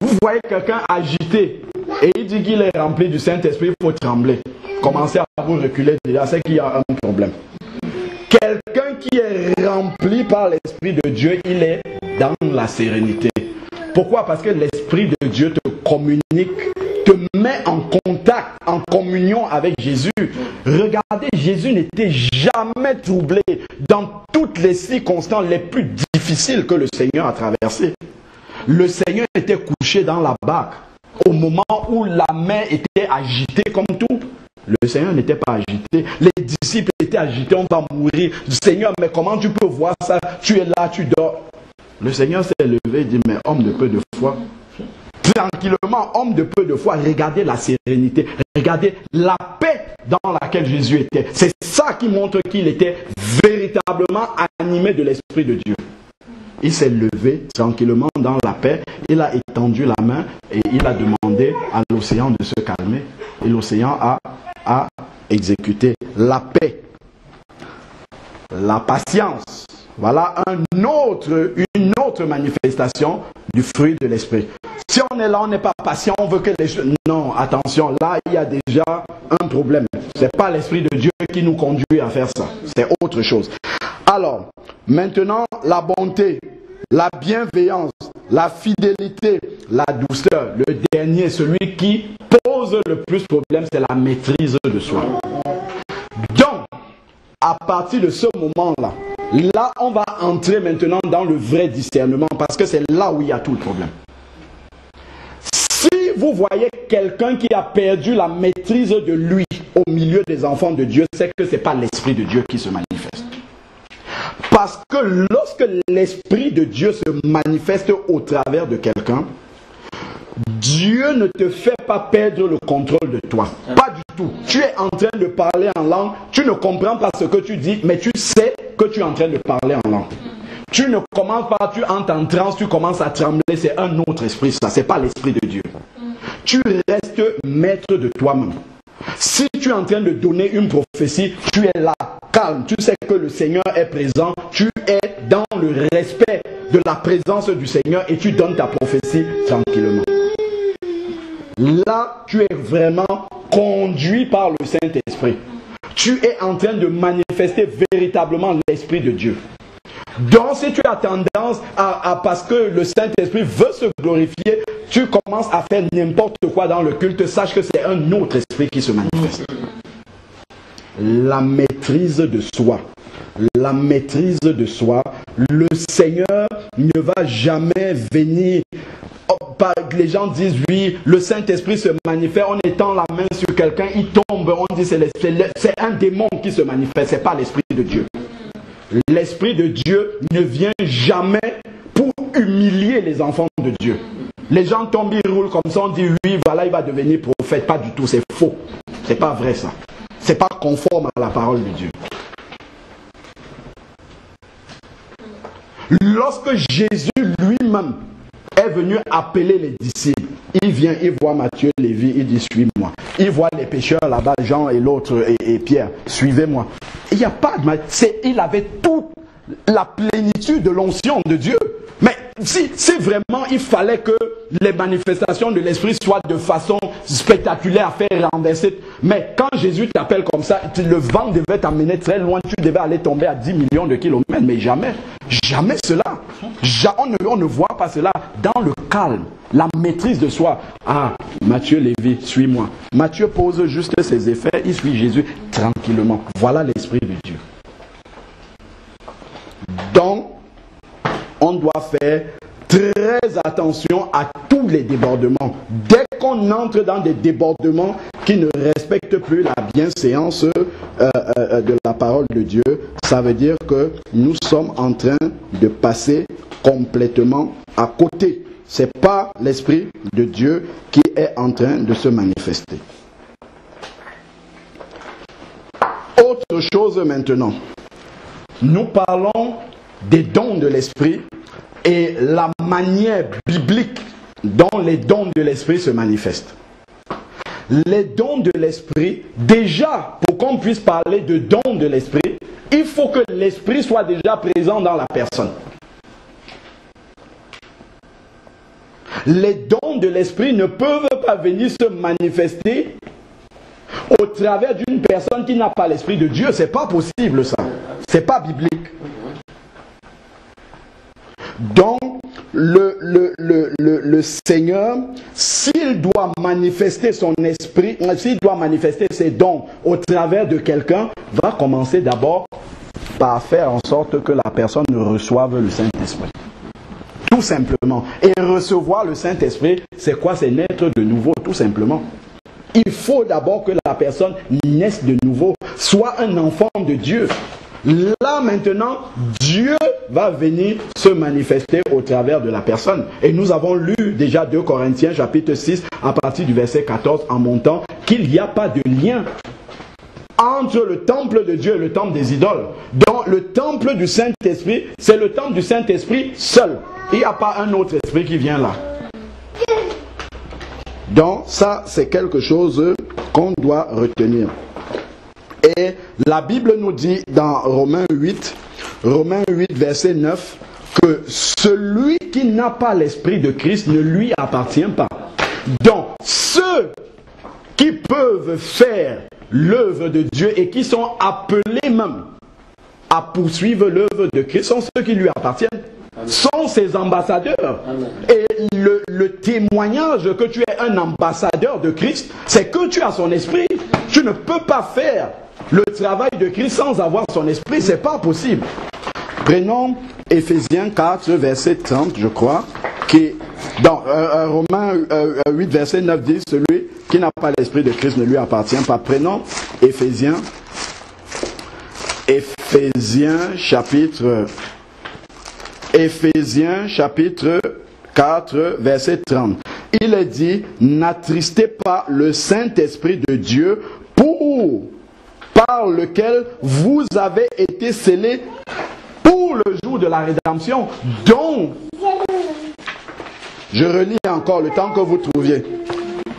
Vous voyez quelqu'un agité et il dit qu'il est rempli du Saint-Esprit, il faut trembler. Commencez à vous reculer déjà, c'est qu'il y a un problème. Quelqu'un qui est rempli par l'Esprit de Dieu, il est dans la sérénité. Pourquoi? Parce que l'Esprit de Dieu te communique te met en contact, en communion avec Jésus. Regardez, Jésus n'était jamais troublé dans toutes les circonstances les plus difficiles que le Seigneur a traversées. Le Seigneur était couché dans la barque au moment où la mer était agitée comme tout. Le Seigneur n'était pas agité. Les disciples étaient agités, on va mourir. Seigneur, mais comment tu peux voir ça? Tu es là, tu dors. Le Seigneur s'est levé et dit, mais homme de peu de foi, tranquillement, homme de peu de foi, regardez la sérénité, regardez la paix dans laquelle Jésus était. C'est ça qui montre qu'il était véritablement animé de l'Esprit de Dieu. Il s'est levé tranquillement dans la paix, il a étendu la main et il a demandé à l'océan de se calmer. Et l'océan a, exécuté la paix, la patience. Voilà un autre, une autre manifestation du fruit de l'esprit. Si on est là, on n'est pas patient, on veut que les choses... Non, attention, là, il y a déjà un problème. Ce n'est pas l'Esprit de Dieu qui nous conduit à faire ça. C'est autre chose. Alors, maintenant, la bonté, la bienveillance, la fidélité, la douceur. Le dernier, celui qui pose le plus problème, c'est la maîtrise de soi. Donc, à partir de ce moment-là, là, on va entrer maintenant dans le vrai discernement parce que c'est là où il y a tout le problème vous voyez quelqu'un qui a perdu la maîtrise de lui au milieu des enfants de Dieu, c'est que ce n'est pas l'Esprit de Dieu qui se manifeste. Parce que lorsque l'Esprit de Dieu se manifeste au travers de quelqu'un, Dieu ne te fait pas perdre le contrôle de toi. Pas du tout. Tu es en train de parler en langue, tu ne comprends pas ce que tu dis, mais tu sais que tu es en train de parler en langue. Tu ne commences pas, tu entres en transe, tu commences à trembler, c'est un autre esprit, ça, c'est pas l'esprit de Dieu tu restes maître de toi-même. Si tu es en train de donner une prophétie, tu es là, calme, tu sais que le Seigneur est présent, tu es dans le respect de la présence du Seigneur et tu donnes ta prophétie tranquillement. Là, tu es vraiment conduit par le Saint-Esprit. Tu es en train de manifester véritablement l'Esprit de Dieu. Donc, si tu as tendance à, parce que le Saint-Esprit veut se glorifier, tu commences à faire n'importe quoi dans le culte, sache que c'est un autre esprit qui se manifeste. La maîtrise de soi. La maîtrise de soi. Le Seigneur ne va jamais venir oh, les gens disent oui, le Saint-Esprit se manifeste en étant la main sur quelqu'un, il tombe, on dit c'est un démon qui se manifeste, c'est pas l'Esprit de Dieu. L'Esprit de Dieu ne vient jamais pour humilier les enfants de Dieu. Les gens tombent, ils roulent comme ça, on dit oui, voilà, il va devenir prophète. Pas du tout, c'est faux. C'est pas vrai ça. C'est pas conforme à la parole de Dieu. Lorsque Jésus lui-même est venu appeler les disciples, il vient, il voit Matthieu, Lévi, il dit suis-moi. Il voit les pécheurs là-bas, Jean et l'autre et, Pierre, suivez-moi. Il n'y a pas de il avait toute la plénitude de l'onction de Dieu. Mais si, si vraiment il fallait que les manifestations de l'Esprit soient de façon spectaculaire, faire renverser, mais quand Jésus t'appelle comme ça, le vent devait t'amener très loin, tu devais aller tomber à 10 millions de kilomètres, mais jamais, jamais cela. On ne, voit pas cela dans le calme, la maîtrise de soi. Ah, Matthieu Lévy, suis-moi. Matthieu pose juste ses effets, il suit Jésus tranquillement. Voilà l'Esprit de Dieu. Donc, on doit faire très attention à tous les débordements. Dès qu'on entre dans des débordements qui ne respectent plus la bienséance euh, euh, de la parole de Dieu, ça veut dire que nous sommes en train de passer complètement à côté. Ce n'est pas l'Esprit de Dieu qui est en train de se manifester. Autre chose maintenant. Nous parlons des dons de l'Esprit et la manière biblique dont les dons de l'Esprit se manifestent. Les dons de l'Esprit, déjà, pour qu'on puisse parler de dons de l'Esprit, il faut que l'Esprit soit déjà présent dans la personne. Les dons de l'Esprit ne peuvent pas venir se manifester au travers d'une personne qui n'a pas l'Esprit de Dieu. C'est pas possible ça. C'est pas biblique. Donc, le, Seigneur, s'il doit manifester son esprit, euh, s'il doit manifester ses dons au travers de quelqu'un, va commencer d'abord par faire en sorte que la personne reçoive le Saint-Esprit. Tout simplement. Et recevoir le Saint-Esprit, c'est quoi? C'est naître de nouveau, tout simplement. Il faut d'abord que la personne naisse de nouveau, soit un enfant de Dieu. Là maintenant, Dieu va venir se manifester au travers de la personne. Et nous avons lu déjà 2 Corinthiens chapitre 6 à partir du verset 14 en montant qu'il n'y a pas de lien entre le temple de Dieu et le temple des idoles. Donc le temple du Saint-Esprit, c'est le temple du Saint-Esprit seul. Il n'y a pas un autre esprit qui vient là. Donc ça, c'est quelque chose qu'on doit retenir. Et la Bible nous dit dans Romains 8, Romains 8, verset 9, que celui qui n'a pas l'Esprit de Christ ne lui appartient pas. Donc, ceux qui peuvent faire l'œuvre de Dieu et qui sont appelés même à poursuivre l'œuvre de Christ sont ceux qui lui appartiennent sont ses ambassadeurs. Et le, le, témoignage que tu es un ambassadeur de Christ, c'est que tu as son esprit. Tu ne peux pas faire le travail de Christ sans avoir son esprit, c'est pas possible. Prenons Ephésiens 4, verset 30, je crois, qui, dans euh, euh, Romains 8, euh, verset 9 dit, celui qui n'a pas l'esprit de Christ ne lui appartient pas. Prenons Ephésiens, Ephésiens chapitre, Ephésiens chapitre 4, verset 30. Il est dit, n'attristez pas le Saint-Esprit de Dieu pour par lequel vous avez été scellés pour le jour de la rédemption. Donc, je relis encore le temps que vous trouviez.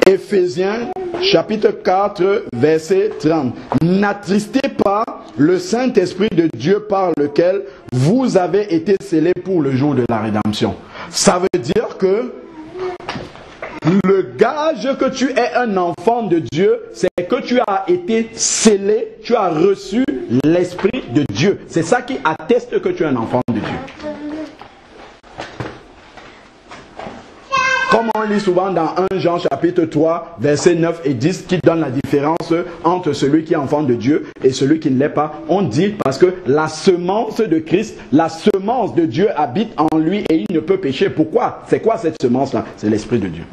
Éphésiens chapitre 4 verset 30. N'attristez pas le Saint-Esprit de Dieu par lequel vous avez été scellés pour le jour de la rédemption. Ça veut dire que le gage que tu es un enfant de Dieu, c'est que tu as été scellé, tu as reçu l'Esprit de Dieu. C'est ça qui atteste que tu es un enfant de Dieu. Comme on lit souvent dans 1 Jean chapitre 3, versets 9 et 10, qui donne la différence entre celui qui est enfant de Dieu et celui qui ne l'est pas. On dit parce que la semence de Christ, la semence de Dieu habite en lui et il ne peut pécher. Pourquoi? C'est quoi cette semence-là? C'est l'Esprit de Dieu.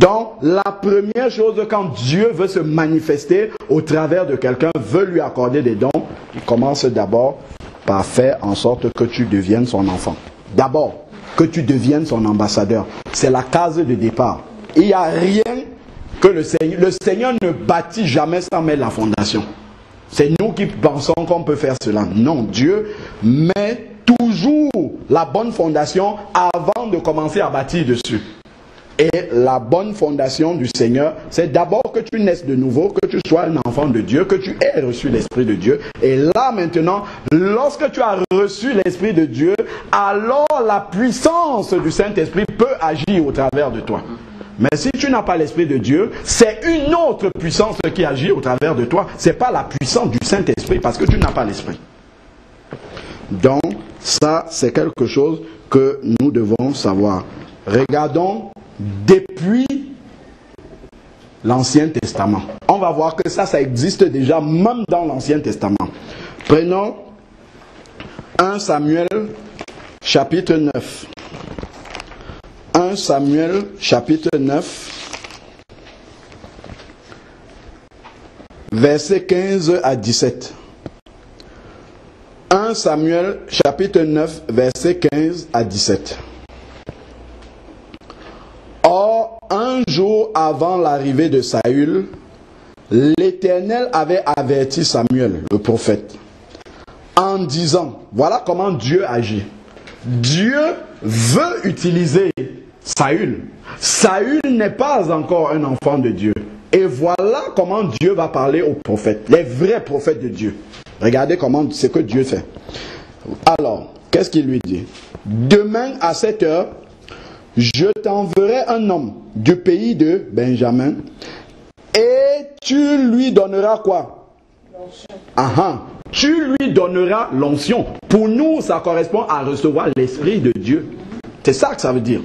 Donc, la première chose quand Dieu veut se manifester au travers de quelqu'un, veut lui accorder des dons, il commence d'abord par faire en sorte que tu deviennes son enfant. D'abord, que tu deviennes son ambassadeur. C'est la case de départ. Il n'y a rien que le Seigneur... Ne bâtit jamais sans mettre la fondation. C'est nous qui pensons qu'on peut faire cela. Non, Dieu met toujours la bonne fondation avant de commencer à bâtir dessus. Et la bonne fondation du Seigneur, c'est d'abord que tu naisses de nouveau, que tu sois un enfant de Dieu, que tu aies reçu l'Esprit de Dieu. Et là maintenant, lorsque tu as reçu l'Esprit de Dieu, alors la puissance du Saint-Esprit peut agir au travers de toi. Mais si tu n'as pas l'Esprit de Dieu, c'est une autre puissance qui agit au travers de toi. Ce n'est pas la puissance du Saint-Esprit parce que tu n'as pas l'Esprit. Donc, ça, c'est quelque chose que nous devons savoir. Regardons depuis l'Ancien Testament. On va voir que ça, ça existe déjà même dans l'Ancien Testament. Prenons 1 Samuel chapitre 9. 1 Samuel chapitre 9, versets 15 à 17. 1 Samuel chapitre 9, versets 15 à 17. Or, un jour avant l'arrivée de Saül, l'Éternel avait averti Samuel, le prophète, en disant, voilà comment Dieu agit. Dieu veut utiliser Saül. Saül n'est pas encore un enfant de Dieu. Et voilà comment Dieu va parler aux prophètes, les vrais prophètes de Dieu. Regardez comment c'est que Dieu fait. Alors, qu'est-ce qu'il lui dit? Demain à cette heure, je t'enverrai un homme du pays de Benjamin et tu lui donneras quoi? Ah, ah, Tu lui donneras l'onction. Pour nous, ça correspond à recevoir l'Esprit de Dieu. C'est ça que ça veut dire.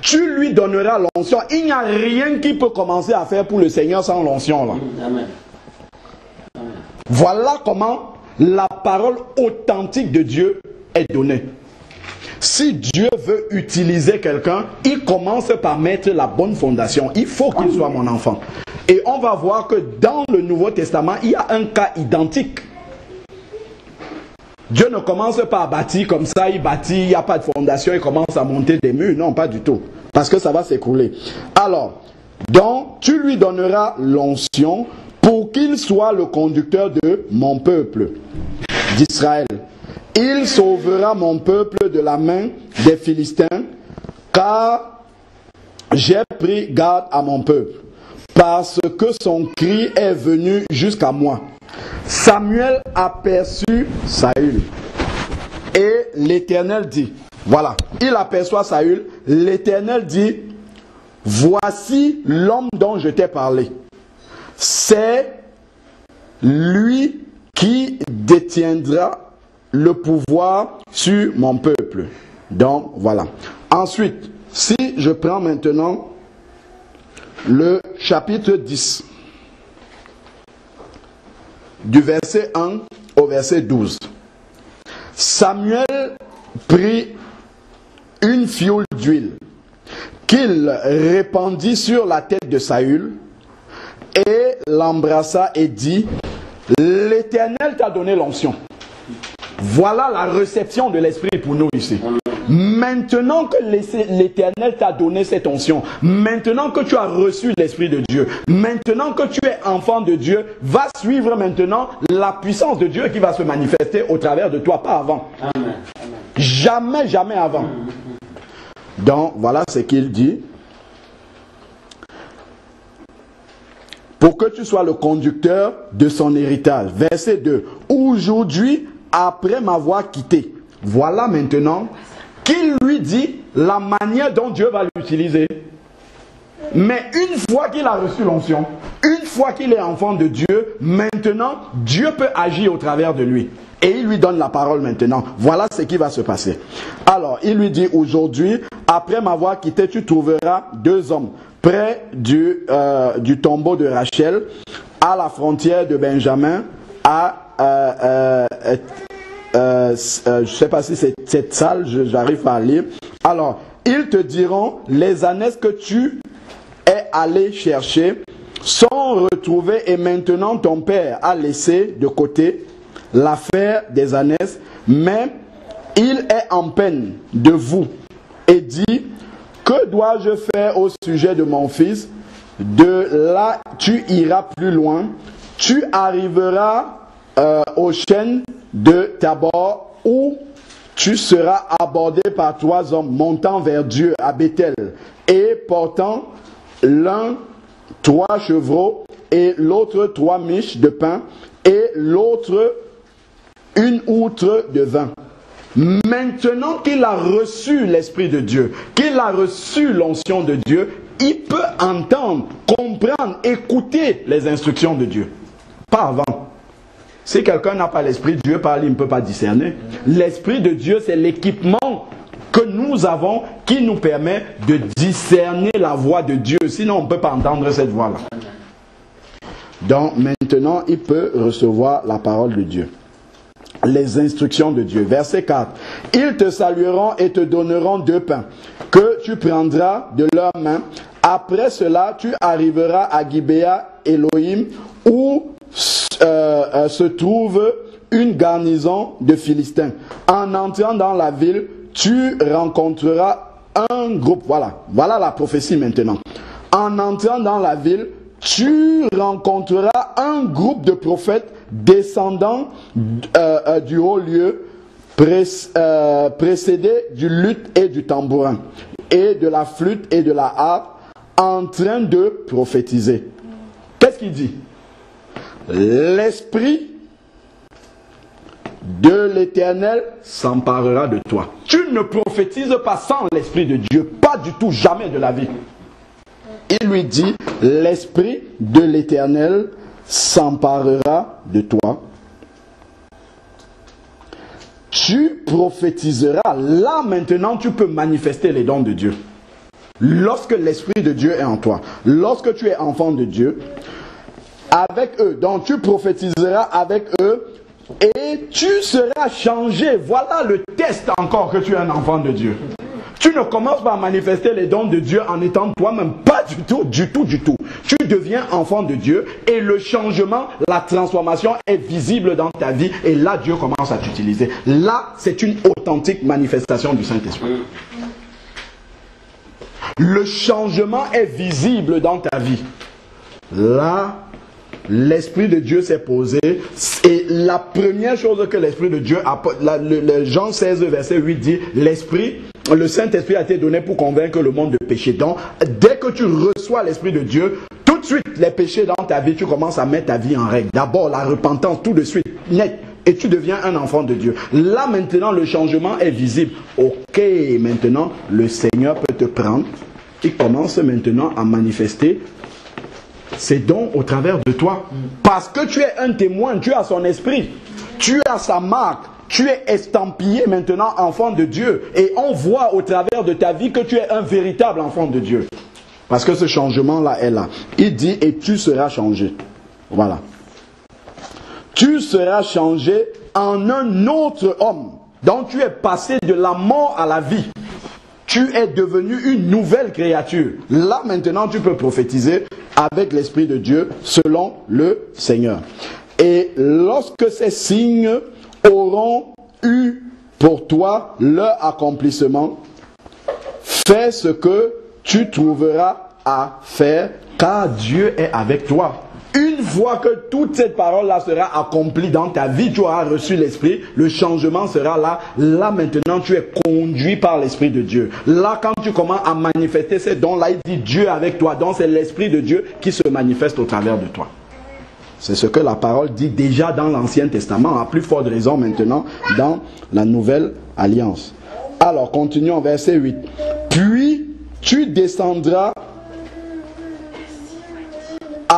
Tu lui donneras l'onction. Il n'y a rien qui peut commencer à faire pour le Seigneur sans l'onction. Voilà comment la parole authentique de Dieu est donnée. Si Dieu veut utiliser quelqu'un, il commence par mettre la bonne fondation. Il faut qu'il soit mon enfant. Et on va voir que dans le Nouveau Testament, il y a un cas identique. Dieu ne commence pas à bâtir comme ça, il bâtit, il n'y a pas de fondation, il commence à monter des murs. Non, pas du tout. Parce que ça va s'écrouler. Alors, donc, tu lui donneras l'onction pour qu'il soit le conducteur de mon peuple, d'Israël. Il sauvera mon peuple de la main des Philistins, car j'ai pris garde à mon peuple, parce que son cri est venu jusqu'à moi. Samuel aperçut Saül. Et l'Éternel dit, voilà, il aperçoit Saül, l'Éternel dit, voici l'homme dont je t'ai parlé. C'est lui qui détiendra le pouvoir sur mon peuple. Donc voilà. Ensuite, si je prends maintenant le chapitre 10, du verset 1 au verset 12. Samuel prit une fiole d'huile qu'il répandit sur la tête de Saül et l'embrassa et dit, l'Éternel t'a donné l'onction. Voilà la réception de l'Esprit pour nous ici. Maintenant que l'Éternel t'a donné cette onction, maintenant que tu as reçu l'Esprit de Dieu, maintenant que tu es enfant de Dieu, va suivre maintenant la puissance de Dieu qui va se manifester au travers de toi, pas avant. Jamais, jamais avant. Donc, voilà ce qu'il dit. Pour que tu sois le conducteur de son héritage. Verset 2. Aujourd'hui, après m'avoir quitté, voilà maintenant qu'il lui dit la manière dont Dieu va l'utiliser. Mais une fois qu'il a reçu l'onction, une fois qu'il est enfant de Dieu, maintenant Dieu peut agir au travers de lui. Et il lui donne la parole maintenant. Voilà ce qui va se passer. Alors, il lui dit aujourd'hui, après m'avoir quitté, tu trouveras deux hommes près du, euh, tombeau de Rachel, à la frontière de Benjamin, à euh, euh, euh, euh, je sais pas si c'est cette salle, j'arrive à lire. Alors, ils te diront, les années que tu es allé chercher sont retrouvées et maintenant ton père a laissé de côté l'affaire des années, mais il est en peine de vous et dit, que dois-je faire au sujet de mon fils? De là, tu iras plus loin, tu arriveras euh, aux chaînes de Tabor où tu seras abordé par trois hommes montant vers Dieu à Bethel et portant l'un trois chevreaux et l'autre trois miches de pain et l'autre une outre de vin. Maintenant qu'il a reçu l'Esprit de Dieu, qu'il a reçu l'onction de Dieu, il peut entendre, comprendre, écouter les instructions de Dieu. Pas avant. Si quelqu'un n'a pas l'Esprit de Dieu, il ne peut pas discerner. L'Esprit de Dieu, c'est l'équipement que nous avons qui nous permet de discerner la voix de Dieu. Sinon, on ne peut pas entendre cette voix-là. Donc maintenant, il peut recevoir la parole de Dieu les instructions de Dieu. Verset 4. Ils te salueront et te donneront deux pains que tu prendras de leurs mains. Après cela, tu arriveras à Gibea Elohim où euh, se trouve une garnison de Philistins. En entrant dans la ville, tu rencontreras un groupe. Voilà, voilà la prophétie maintenant. En entrant dans la ville, tu rencontreras un groupe de prophètes descendant euh, euh, du haut lieu, euh, précédé du luth et du tambourin, et de la flûte et de la harpe, en train de prophétiser. Qu'est-ce qu'il dit? L'esprit de l'Éternel s'emparera de toi. Tu ne prophétises pas sans l'Esprit de Dieu, pas du tout, jamais de la vie. Il lui dit, l'Esprit de l'Éternel s'emparera de toi. Tu prophétiseras. Là maintenant, tu peux manifester les dons de Dieu. Lorsque l'Esprit de Dieu est en toi, lorsque tu es enfant de Dieu, avec eux, donc tu prophétiseras avec eux et tu seras changé. Voilà le test encore que tu es un enfant de Dieu. Tu ne commences pas à manifester les dons de Dieu en étant toi-même. Pas du tout, du tout, du tout. Tu deviens enfant de Dieu et le changement, la transformation est visible dans ta vie et là, Dieu commence à t'utiliser. Là, c'est une authentique manifestation du Saint-Esprit. Le changement est visible dans ta vie. Là, l'Esprit de Dieu s'est posé. Et la première chose que l'Esprit de Dieu a... le, Jean 16, verset 8 dit, l'Esprit, le Saint-Esprit a été donné pour convaincre le monde de péché. Donc, dès que tu reçois l'Esprit de Dieu, tout de suite, les péchés dans ta vie, tu commences à mettre ta vie en règle. D'abord, la repentance, tout de suite, net. Et tu deviens un enfant de Dieu. Là, maintenant, le changement est visible. Ok, maintenant, le Seigneur peut te prendre. Il commence maintenant à manifester c'est donc au travers de toi. Parce que tu es un témoin, tu as son esprit, tu as sa marque, tu es estampillé maintenant enfant de Dieu. Et on voit au travers de ta vie que tu es un véritable enfant de Dieu. Parce que ce changement-là est là. Il dit, et tu seras changé. Voilà. Tu seras changé en un autre homme. Donc tu es passé de la mort à la vie tu es devenu une nouvelle créature. Là maintenant, tu peux prophétiser avec l'Esprit de Dieu selon le Seigneur. Et lorsque ces signes auront eu pour toi leur accomplissement, fais ce que tu trouveras à faire, car Dieu est avec toi. Une fois que toute cette parole-là sera accomplie dans ta vie, tu auras reçu l'Esprit, le changement sera là. Là maintenant, tu es conduit par l'Esprit de Dieu. Là, quand tu commences à manifester ces dons-là, il dit Dieu avec toi. Donc c'est l'Esprit de Dieu qui se manifeste au travers de toi. C'est ce que la parole dit déjà dans l'Ancien Testament, à plus forte raison maintenant dans la Nouvelle Alliance. Alors, continuons, verset 8. Puis tu descendras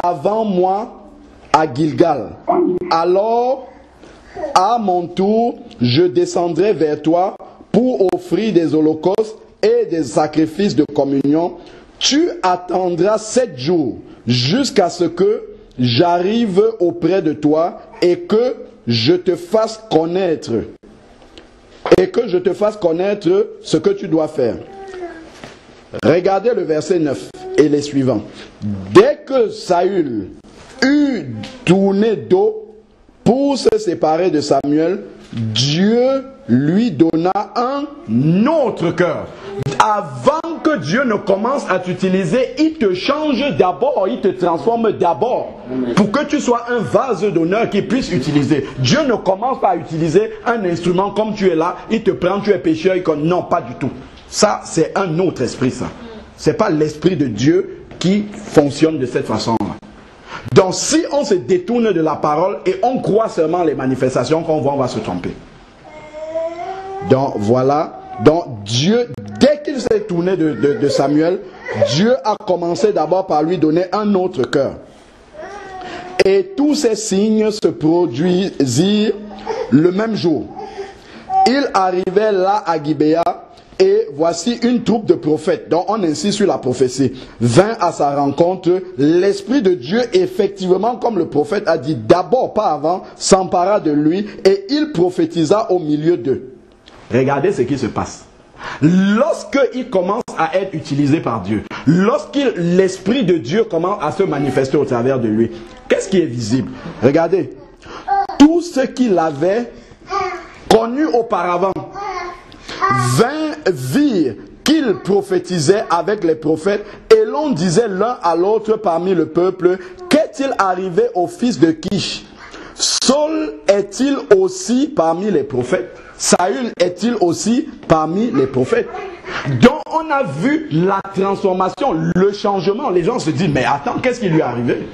avant moi à Gilgal. Alors, à mon tour, je descendrai vers toi pour offrir des holocaustes et des sacrifices de communion. Tu attendras sept jours jusqu'à ce que j'arrive auprès de toi et que je te fasse connaître et que je te fasse connaître ce que tu dois faire. Regardez le verset 9 et les suivants. Dès que Saül eut tourné dos pour se séparer de Samuel, Dieu lui donna un autre cœur. Avant que Dieu ne commence à t'utiliser, il te change d'abord, il te transforme d'abord pour que tu sois un vase d'honneur qu'il puisse utiliser. Dieu ne commence pas à utiliser un instrument comme tu es là, il te prend, tu es pécheur, il non, pas du tout. Ça, c'est un autre esprit, ça. C'est pas l'esprit de Dieu qui fonctionne de cette façon-là. Donc, si on se détourne de la parole et on croit seulement les manifestations qu'on voit, on va se tromper. Donc, voilà. Donc, Dieu, dès qu'il s'est tourné de, Samuel, Dieu a commencé d'abord par lui donner un autre cœur. Et tous ces signes se produisirent le même jour. Il arrivait là à Gibéa et voici une troupe de prophètes, dont on insiste sur la prophétie, vint à sa rencontre. L'Esprit de Dieu, effectivement, comme le prophète a dit, d'abord, pas avant, s'empara de lui et il prophétisa au milieu d'eux. Regardez ce qui se passe. Lorsqu'il commence à être utilisé par Dieu, lorsque l'Esprit de Dieu commence à se manifester au travers de lui, qu'est-ce qui est visible? Regardez, tout ce qu'il avait connu auparavant, vint vir qu'il prophétisait avec les prophètes et l'on disait l'un à l'autre parmi le peuple, qu'est-il arrivé au fils de Kish? Saul est-il aussi parmi les prophètes? Saül est-il aussi parmi les prophètes? Donc on a vu la transformation, le changement. Les gens se disent, mais attends, qu'est-ce qui lui est arrivé?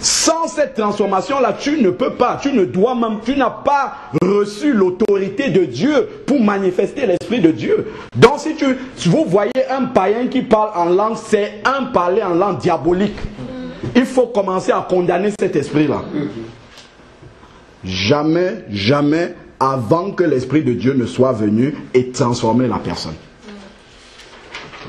Sans cette transformation-là, tu ne peux pas, tu ne dois même, tu n'as pas reçu l'autorité de Dieu pour manifester l'Esprit de Dieu. Donc si tu, vous voyez un païen qui parle en langue, c'est un parler en langue diabolique. Il faut commencer à condamner cet esprit-là. Jamais, jamais avant que l'Esprit de Dieu ne soit venu et transformer la personne.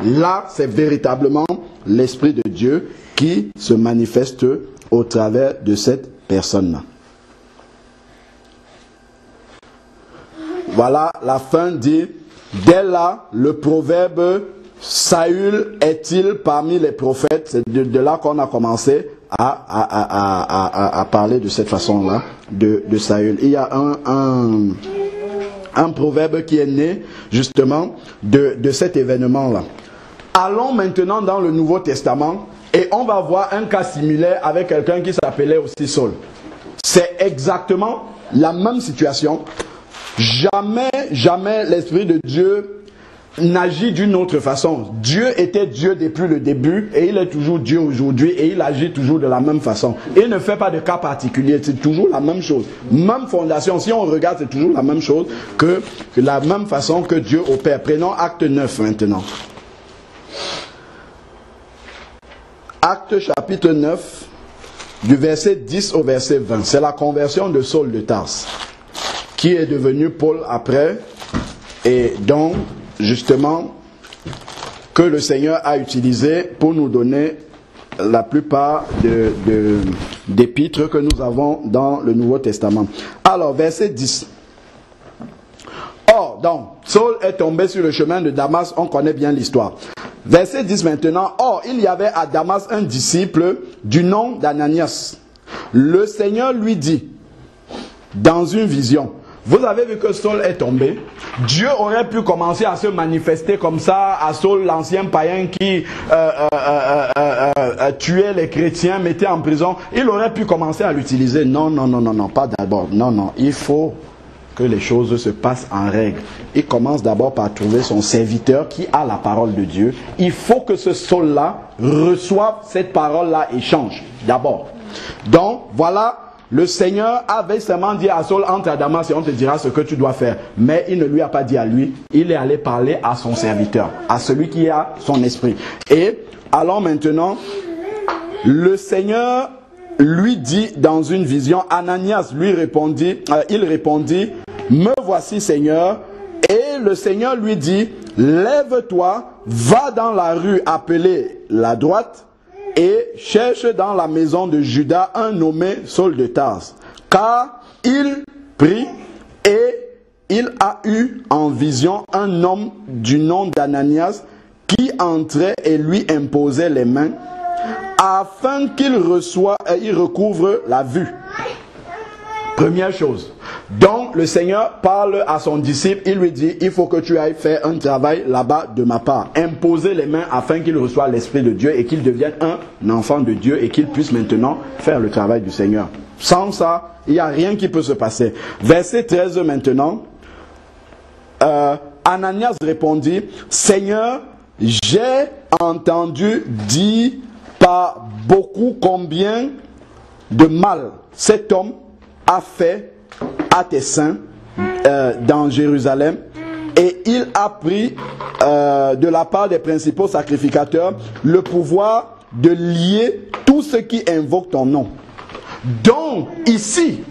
Là, c'est véritablement l'Esprit de Dieu qui se manifeste au travers de cette personne-là. Voilà, la fin dit, dès là, le proverbe Saül est-il parmi les prophètes? C'est de, là qu'on a commencé à, parler de cette façon-là de, de, Saül. Il y a un, proverbe qui est né justement de, de cet événement-là. Allons maintenant dans le Nouveau Testament et on va voir un cas similaire avec quelqu'un qui s'appelait aussi Saul. C'est exactement la même situation. Jamais, jamais l'Esprit de Dieu n'agit d'une autre façon. Dieu était Dieu depuis le début et il est toujours Dieu aujourd'hui et il agit toujours de la même façon. Il ne fait pas de cas particulier, c'est toujours la même chose. Même fondation, si on regarde, c'est toujours la même chose que, que la même façon que Dieu opère. Prenons acte 9 maintenant. Acte chapitre 9, du verset 10 au verset 20. C'est la conversion de Saul de Tarse, qui est devenu Paul après, et donc, justement, que le Seigneur a utilisé pour nous donner la plupart de, que nous avons dans le Nouveau Testament. Alors, verset 10. Or, donc, Saul est tombé sur le chemin de Damas, on connaît bien l'histoire. Verset 10 maintenant. Or, il y avait à Damas un disciple du nom d'Ananias. Le Seigneur lui dit, dans une vision, vous avez vu que Saul est tombé. Dieu aurait pu commencer à se manifester comme ça à Saul, l'ancien païen qui euh, euh, euh, tuait les chrétiens, mettait en prison. Il aurait pu commencer à l'utiliser. Non, non, non, non, non, pas d'abord. Non, non, il faut que les choses se passent en règle. Il commence d'abord par trouver son serviteur qui a la parole de Dieu. Il faut que ce sol-là reçoive cette parole-là et change d'abord. Donc, voilà, le Seigneur avait seulement dit à Saul, entre à Damas et on te dira ce que tu dois faire. Mais il ne lui a pas dit à lui, il est allé parler à son serviteur, à celui qui a son esprit. Et alors maintenant, le Seigneur lui dit dans une vision, Ananias lui répondit, euh, il répondit, me voici Seigneur. Et le Seigneur lui dit, lève-toi, va dans la rue appelée la droite et cherche dans la maison de Judas un nommé Saul de Tarse. Car il prit et il a eu en vision un homme du nom d'Ananias qui entrait et lui imposait les mains afin qu'il reçoive et il recouvre la vue. Première chose. Donc le Seigneur parle à son disciple, il lui dit, il faut que tu ailles faire un travail là-bas de ma part. Imposer les mains afin qu'il reçoive l'Esprit de Dieu et qu'il devienne un enfant de Dieu et qu'il puisse maintenant faire le travail du Seigneur. Sans ça, il n'y a rien qui peut se passer. Verset 13 maintenant. Euh, Ananias répondit, Seigneur, j'ai entendu dire beaucoup combien de mal cet homme a fait à tes saints euh, dans Jérusalem et il a pris euh, de la part des principaux sacrificateurs le pouvoir de lier tout ce qui invoque ton nom. Donc ici,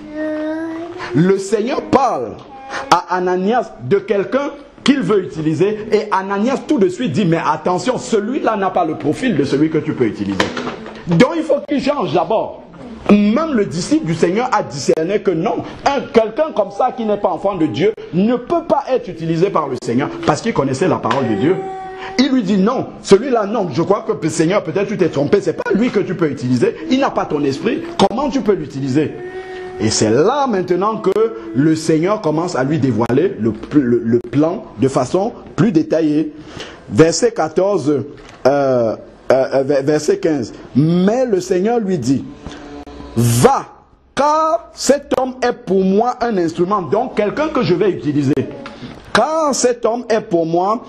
le Seigneur parle à Ananias de quelqu'un qu'il veut utiliser et Ananias tout de suite dit mais attention, celui-là n'a pas le profil de celui que tu peux utiliser. Donc il faut qu'il change d'abord. Même le disciple du Seigneur a discerné que non, quelqu'un comme ça qui n'est pas enfant de Dieu ne peut pas être utilisé par le Seigneur parce qu'il connaissait la parole de Dieu. Il lui dit non, celui-là non, je crois que Seigneur peut-être tu t'es trompé, c'est pas lui que tu peux utiliser, il n'a pas ton esprit, comment tu peux l'utiliser? Et c'est là maintenant que le Seigneur commence à lui dévoiler le, plan de façon plus détaillée. Verset 14, euh, euh, euh, verset 15. Mais le Seigneur lui dit, va, car cet homme est pour moi un instrument, donc quelqu'un que je vais utiliser. Car cet homme est pour moi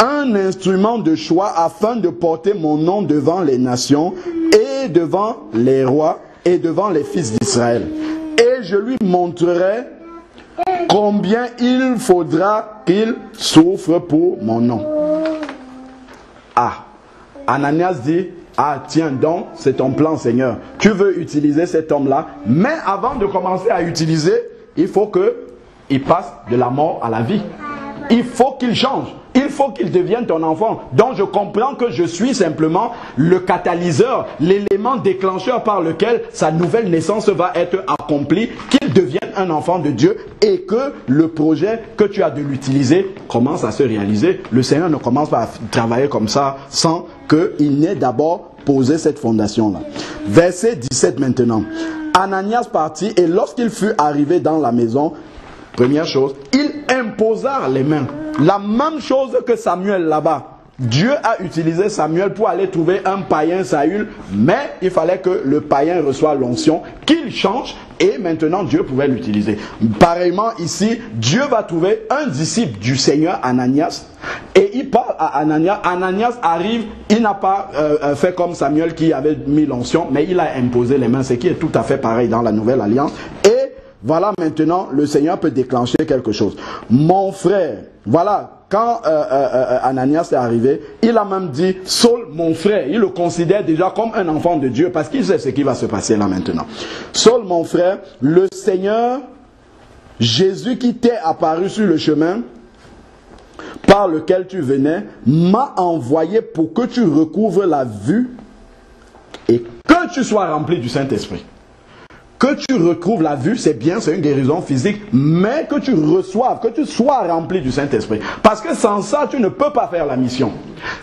un instrument de choix afin de porter mon nom devant les nations et devant les rois et devant les fils d'Israël. Et je lui montrerai combien il faudra qu'il souffre pour mon nom. Ah, Ananias dit, ah tiens donc, c'est ton plan Seigneur. Tu veux utiliser cet homme-là, mais avant de commencer à utiliser, il faut qu'il passe de la mort à la vie. Il faut qu'il change. Il faut qu'il devienne ton enfant. Donc je comprends que je suis simplement le catalyseur, l'élément déclencheur par lequel sa nouvelle naissance va être accomplie, qu'il devienne un enfant de Dieu et que le projet que tu as de l'utiliser commence à se réaliser. Le Seigneur ne commence pas à travailler comme ça sans qu'il n'ait d'abord posé cette fondation-là. Verset 17 maintenant. Ananias partit et lorsqu'il fut arrivé dans la maison, première chose, il imposa les mains. La même chose que Samuel là-bas. Dieu a utilisé Samuel pour aller trouver un païen Saül, mais il fallait que le païen reçoive l'onction, qu'il change, et maintenant Dieu pouvait l'utiliser. Pareillement ici, Dieu va trouver un disciple du Seigneur, Ananias, et il parle à Ananias. Ananias arrive, il n'a pas euh, euh, fait comme Samuel qui avait mis l'onction, mais il a imposé les mains, ce qui est tout à fait pareil dans la nouvelle alliance. Et voilà maintenant, le Seigneur peut déclencher quelque chose. Mon frère, voilà, quand euh, euh, euh, Ananias est arrivé, il a même dit, Saul, mon frère, il le considère déjà comme un enfant de Dieu parce qu'il sait ce qui va se passer là maintenant. Saul, mon frère, le Seigneur, Jésus qui t'est apparu sur le chemin par lequel tu venais, m'a envoyé pour que tu recouvres la vue et que tu sois rempli du Saint-Esprit. Que tu recouvres la vue, c'est bien, c'est une guérison physique, mais que tu reçoives, que tu sois rempli du Saint-Esprit. Parce que sans ça, tu ne peux pas faire la mission.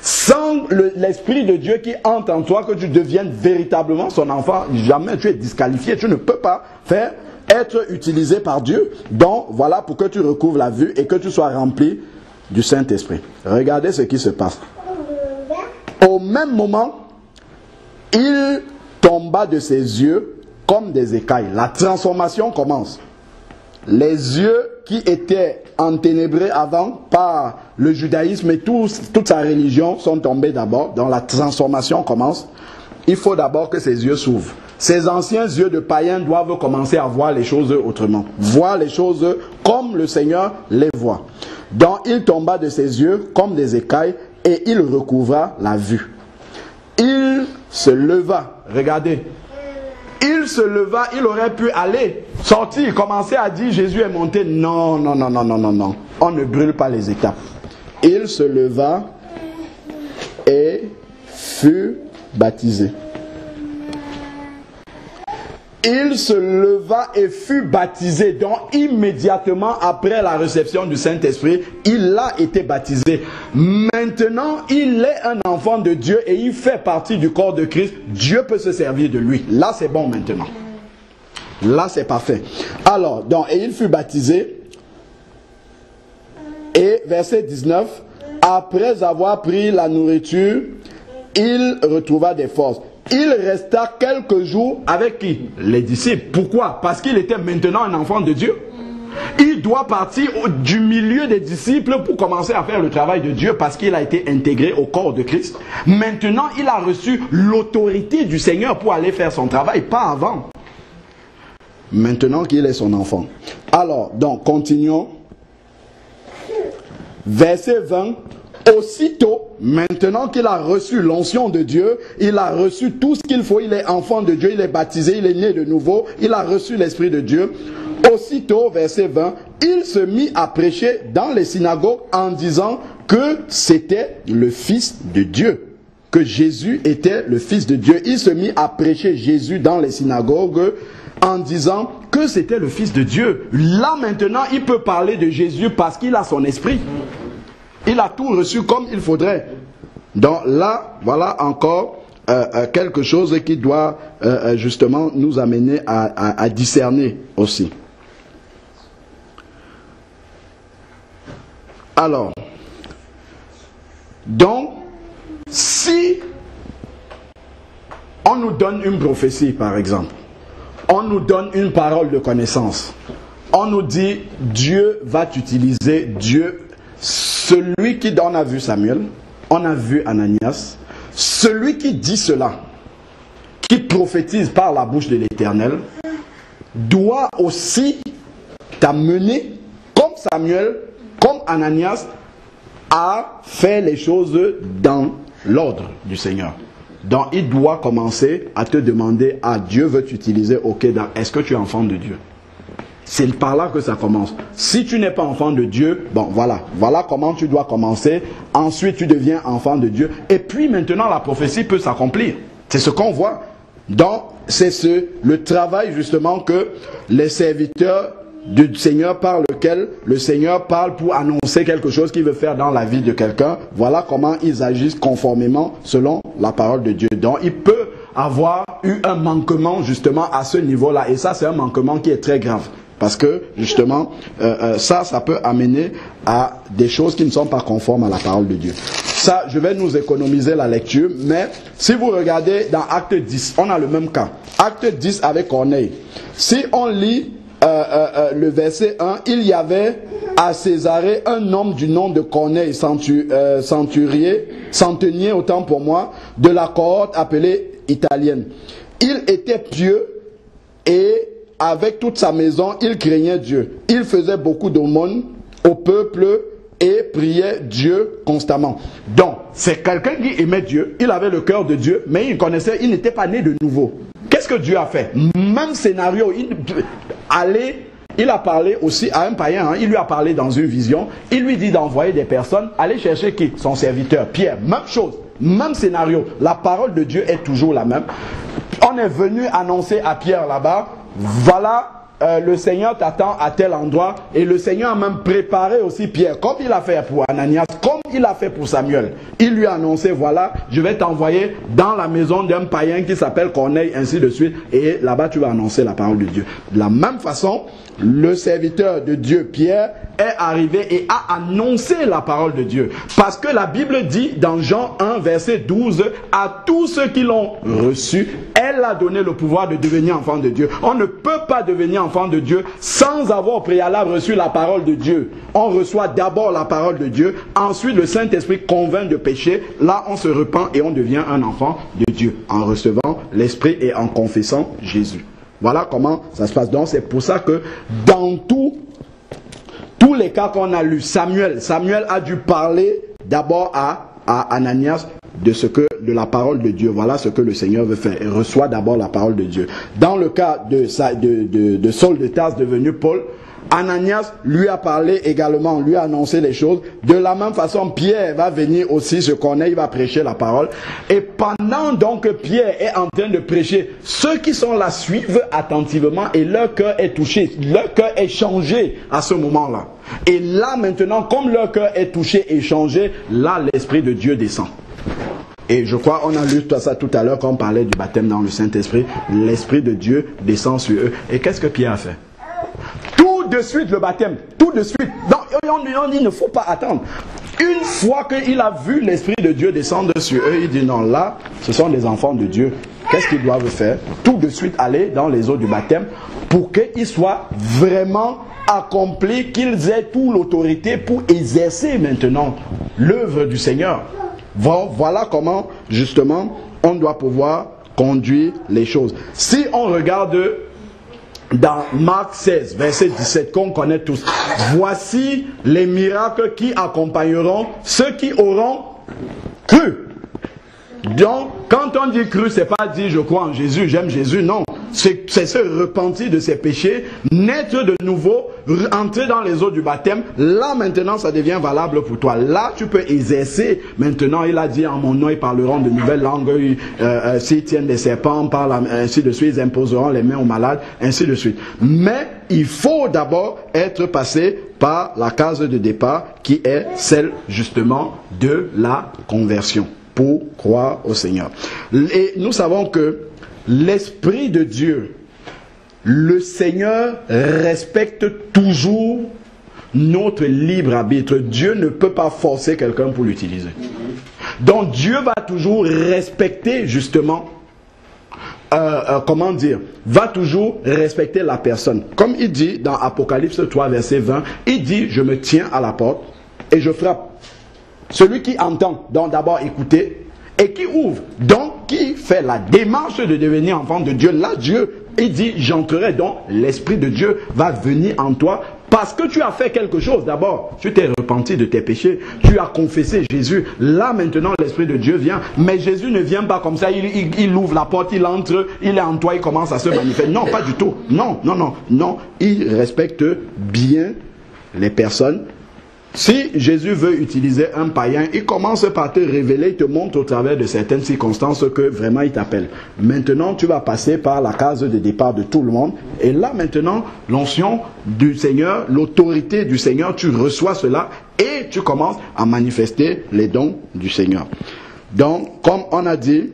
Sans l'Esprit de Dieu qui entre en toi, que tu deviennes véritablement son enfant, jamais tu es disqualifié, tu ne peux pas faire être utilisé par Dieu. Donc voilà pour que tu recouvres la vue et que tu sois rempli du Saint-Esprit. Regardez ce qui se passe. Au même moment, il tomba de ses yeux comme des écailles. La transformation commence. Les yeux qui étaient enténébrés avant par le judaïsme et toute sa religion sont tombés d'abord. Donc la transformation commence. Il faut d'abord que ses yeux s'ouvrent. Ces anciens yeux de païens doivent commencer à voir les choses autrement. Voir les choses comme le Seigneur les voit. Donc il tomba de ses yeux comme des écailles et il recouvra la vue. Il se leva. Regardez, il se leva, il aurait pu aller, sortir, commencer à dire Jésus est monté. Non, non, non, non, non, non, non. On ne brûle pas les étapes. Il se leva et fut baptisé il se leva et fut baptisé. Donc immédiatement après la réception du Saint-Esprit, il a été baptisé. Maintenant, il est un enfant de Dieu et il fait partie du corps de Christ. Dieu peut se servir de lui. Là, c'est bon maintenant. Là, c'est parfait. Alors, donc, et il fut baptisé. Et verset 19, après avoir pris la nourriture, il retrouva des forces. Il resta quelques jours avec qui? Les disciples. Pourquoi? Parce qu'il était maintenant un enfant de Dieu. Il doit partir du milieu des disciples pour commencer à faire le travail de Dieu parce qu'il a été intégré au corps de Christ. Maintenant, il a reçu l'autorité du Seigneur pour aller faire son travail, pas avant. Maintenant qu'il est son enfant. Alors, donc, continuons. Verset 20. Aussitôt, maintenant qu'il a reçu l'onction de Dieu, il a reçu tout ce qu'il faut, il est enfant de Dieu, il est baptisé, il est né de nouveau, il a reçu l'Esprit de Dieu. Aussitôt, verset 20, il se mit à prêcher dans les synagogues en disant que c'était le Fils de Dieu, que Jésus était le Fils de Dieu. Il se mit à prêcher Jésus dans les synagogues en disant que c'était le Fils de Dieu. Là maintenant, il peut parler de Jésus parce qu'il a son esprit. Il a tout reçu comme il faudrait. Donc là, voilà encore euh, euh, quelque chose qui doit euh, justement nous amener à, discerner aussi. Alors, donc, si on nous donne une prophétie, par exemple, on nous donne une parole de connaissance, on nous dit Dieu va t'utiliser, Dieu celui qui, a vu Samuel, on a vu Ananias, celui qui dit cela, qui prophétise par la bouche de l'Éternel, doit aussi t'amener, comme Samuel, comme Ananias, à faire les choses dans l'ordre du Seigneur. Donc il doit commencer à te demander, ah Dieu veut t'utiliser, ok, est-ce que tu es enfant de Dieu? C'est par là que ça commence. Si tu n'es pas enfant de Dieu, bon voilà, voilà comment tu dois commencer. Ensuite, tu deviens enfant de Dieu. Et puis maintenant, la prophétie peut s'accomplir. C'est ce qu'on voit. Donc, c'est ce, le travail justement que les serviteurs du Seigneur par lequel le Seigneur parle pour annoncer quelque chose qu'il veut faire dans la vie de quelqu'un. Voilà comment ils agissent conformément selon la parole de Dieu. Donc, il peut avoir eu un manquement justement à ce niveau-là. Et ça, c'est un manquement qui est très grave. Parce que justement, euh, euh, ça, ça peut amener à des choses qui ne sont pas conformes à la parole de Dieu. Ça, je vais nous économiser la lecture, mais si vous regardez dans Acte 10, on a le même cas. Acte 10 avec Corneille. Si on lit euh, le verset 1, il y avait à Césarée un homme du nom de Corneille, centurier, centenier autant pour moi, de la cohorte appelée italienne. Il était pieux et avec toute sa maison, il craignait Dieu. Il faisait beaucoup d'aumônes au peuple et priait Dieu constamment. Donc, c'est quelqu'un qui aimait Dieu, il avait le cœur de Dieu, mais il connaissait, il n'était pas né de nouveau. Qu'est-ce que Dieu a fait? Même scénario, il, il a parlé aussi à un païen, hein. il lui a parlé dans une vision, il lui dit d'envoyer des personnes, aller chercher qui? Son serviteur, Pierre. Même chose, même scénario. La parole de Dieu est toujours la même. On est venu annoncer à Pierre là-bas, voilà, euh, le Seigneur t'attend à tel endroit. Et le Seigneur a même préparé aussi Pierre, comme il a fait pour Ananias, comme il a fait pour Samuel. Il lui a annoncé, voilà, je vais t'envoyer dans la maison d'un païen qui s'appelle Corneille, ainsi de suite. Et là-bas, tu vas annoncer la parole de Dieu. De la même façon, le serviteur de Dieu, Pierre, est arrivé et a annoncé la parole de Dieu. Parce que la Bible dit dans Jean 1, verset 12, à tous ceux qui l'ont reçu, a donné le pouvoir de devenir enfant de Dieu. On ne peut pas devenir enfant de Dieu sans avoir au préalable reçu la parole de Dieu. On reçoit d'abord la parole de Dieu, ensuite le Saint-Esprit convainc de péché, là on se repent et on devient un enfant de Dieu en recevant l'Esprit et en confessant Jésus. Voilà comment ça se passe. Donc c'est pour ça que dans tout, tous les cas qu'on a lu, Samuel, Samuel a dû parler d'abord à, à Ananias de ce que de la parole de Dieu. Voilà ce que le Seigneur veut faire. Il reçoit d'abord la parole de Dieu. Dans le cas de, de, de, Saul de Tarse devenu Paul, Ananias lui a parlé également, lui a annoncé les choses. De la même façon, Pierre va venir aussi se connaître, il va prêcher la parole. Et pendant donc que Pierre est en train de prêcher, ceux qui sont là suivent attentivement et leur cœur est touché, leur cœur est changé à ce moment-là. Et là maintenant, comme leur cœur est touché et changé, là l'Esprit de Dieu descend. Et je crois, on a lu ça tout à l'heure quand on parlait du baptême dans le Saint-Esprit. L'Esprit de Dieu descend sur eux. Et qu'est-ce que Pierre a fait? Tout de suite le baptême. Tout de suite. Donc, on, dit, il ne faut pas attendre. Une fois qu'il a vu l'Esprit de Dieu descendre sur eux, il dit non, là, ce sont des enfants de Dieu. Qu'est-ce qu'ils doivent faire? Tout de suite aller dans les eaux du baptême pour qu'ils soient vraiment accomplis, qu'ils aient toute l'autorité pour exercer maintenant l'œuvre du Seigneur. Voilà comment, justement, on doit pouvoir conduire les choses. Si on regarde dans Marc 16, verset 17, qu'on connaît tous, voici les miracles qui accompagneront ceux qui auront cru. Donc, quand on dit cru, c'est pas dire je crois en Jésus, j'aime Jésus, non c'est se repentir de ses péchés, naître de nouveau, entrer dans les eaux du baptême. Là maintenant, ça devient valable pour toi. Là, tu peux exercer. Maintenant, il a dit en mon nom, ils parleront de nouvelles langues. Euh, euh, s'ils tiennent des serpents, parlent ainsi de suite, ils imposeront les mains aux malades, ainsi de suite. Mais il faut d'abord être passé par la case de départ qui est celle justement de la conversion pour croire au Seigneur. Et nous savons que l'Esprit de Dieu, le Seigneur respecte toujours notre libre arbitre. Dieu ne peut pas forcer quelqu'un pour l'utiliser. Donc Dieu va toujours respecter justement, euh, euh, comment dire, va toujours respecter la personne. Comme il dit dans Apocalypse 3, verset 20, il dit, je me tiens à la porte et je frappe. Celui qui entend, donc d'abord écouter, et qui ouvre, donc fait la démarche de devenir enfant de Dieu, là Dieu, il dit, j'entrerai, donc l'Esprit de Dieu va venir en toi parce que tu as fait quelque chose d'abord. Tu t'es repenti de tes péchés. Tu as confessé Jésus. Là maintenant l'Esprit de Dieu vient. Mais Jésus ne vient pas comme ça. Il, il, ouvre la porte, il entre, il est en toi, il commence à se manifester. Non, pas du tout. Non, non, non, non. Il respecte bien les personnes si Jésus veut utiliser un païen, il commence par te révéler, il te montre au travers de certaines circonstances que vraiment il t'appelle. Maintenant, tu vas passer par la case de départ de tout le monde. Et là, maintenant, l'onction du Seigneur, l'autorité du Seigneur, tu reçois cela et tu commences à manifester les dons du Seigneur. Donc, comme on a dit,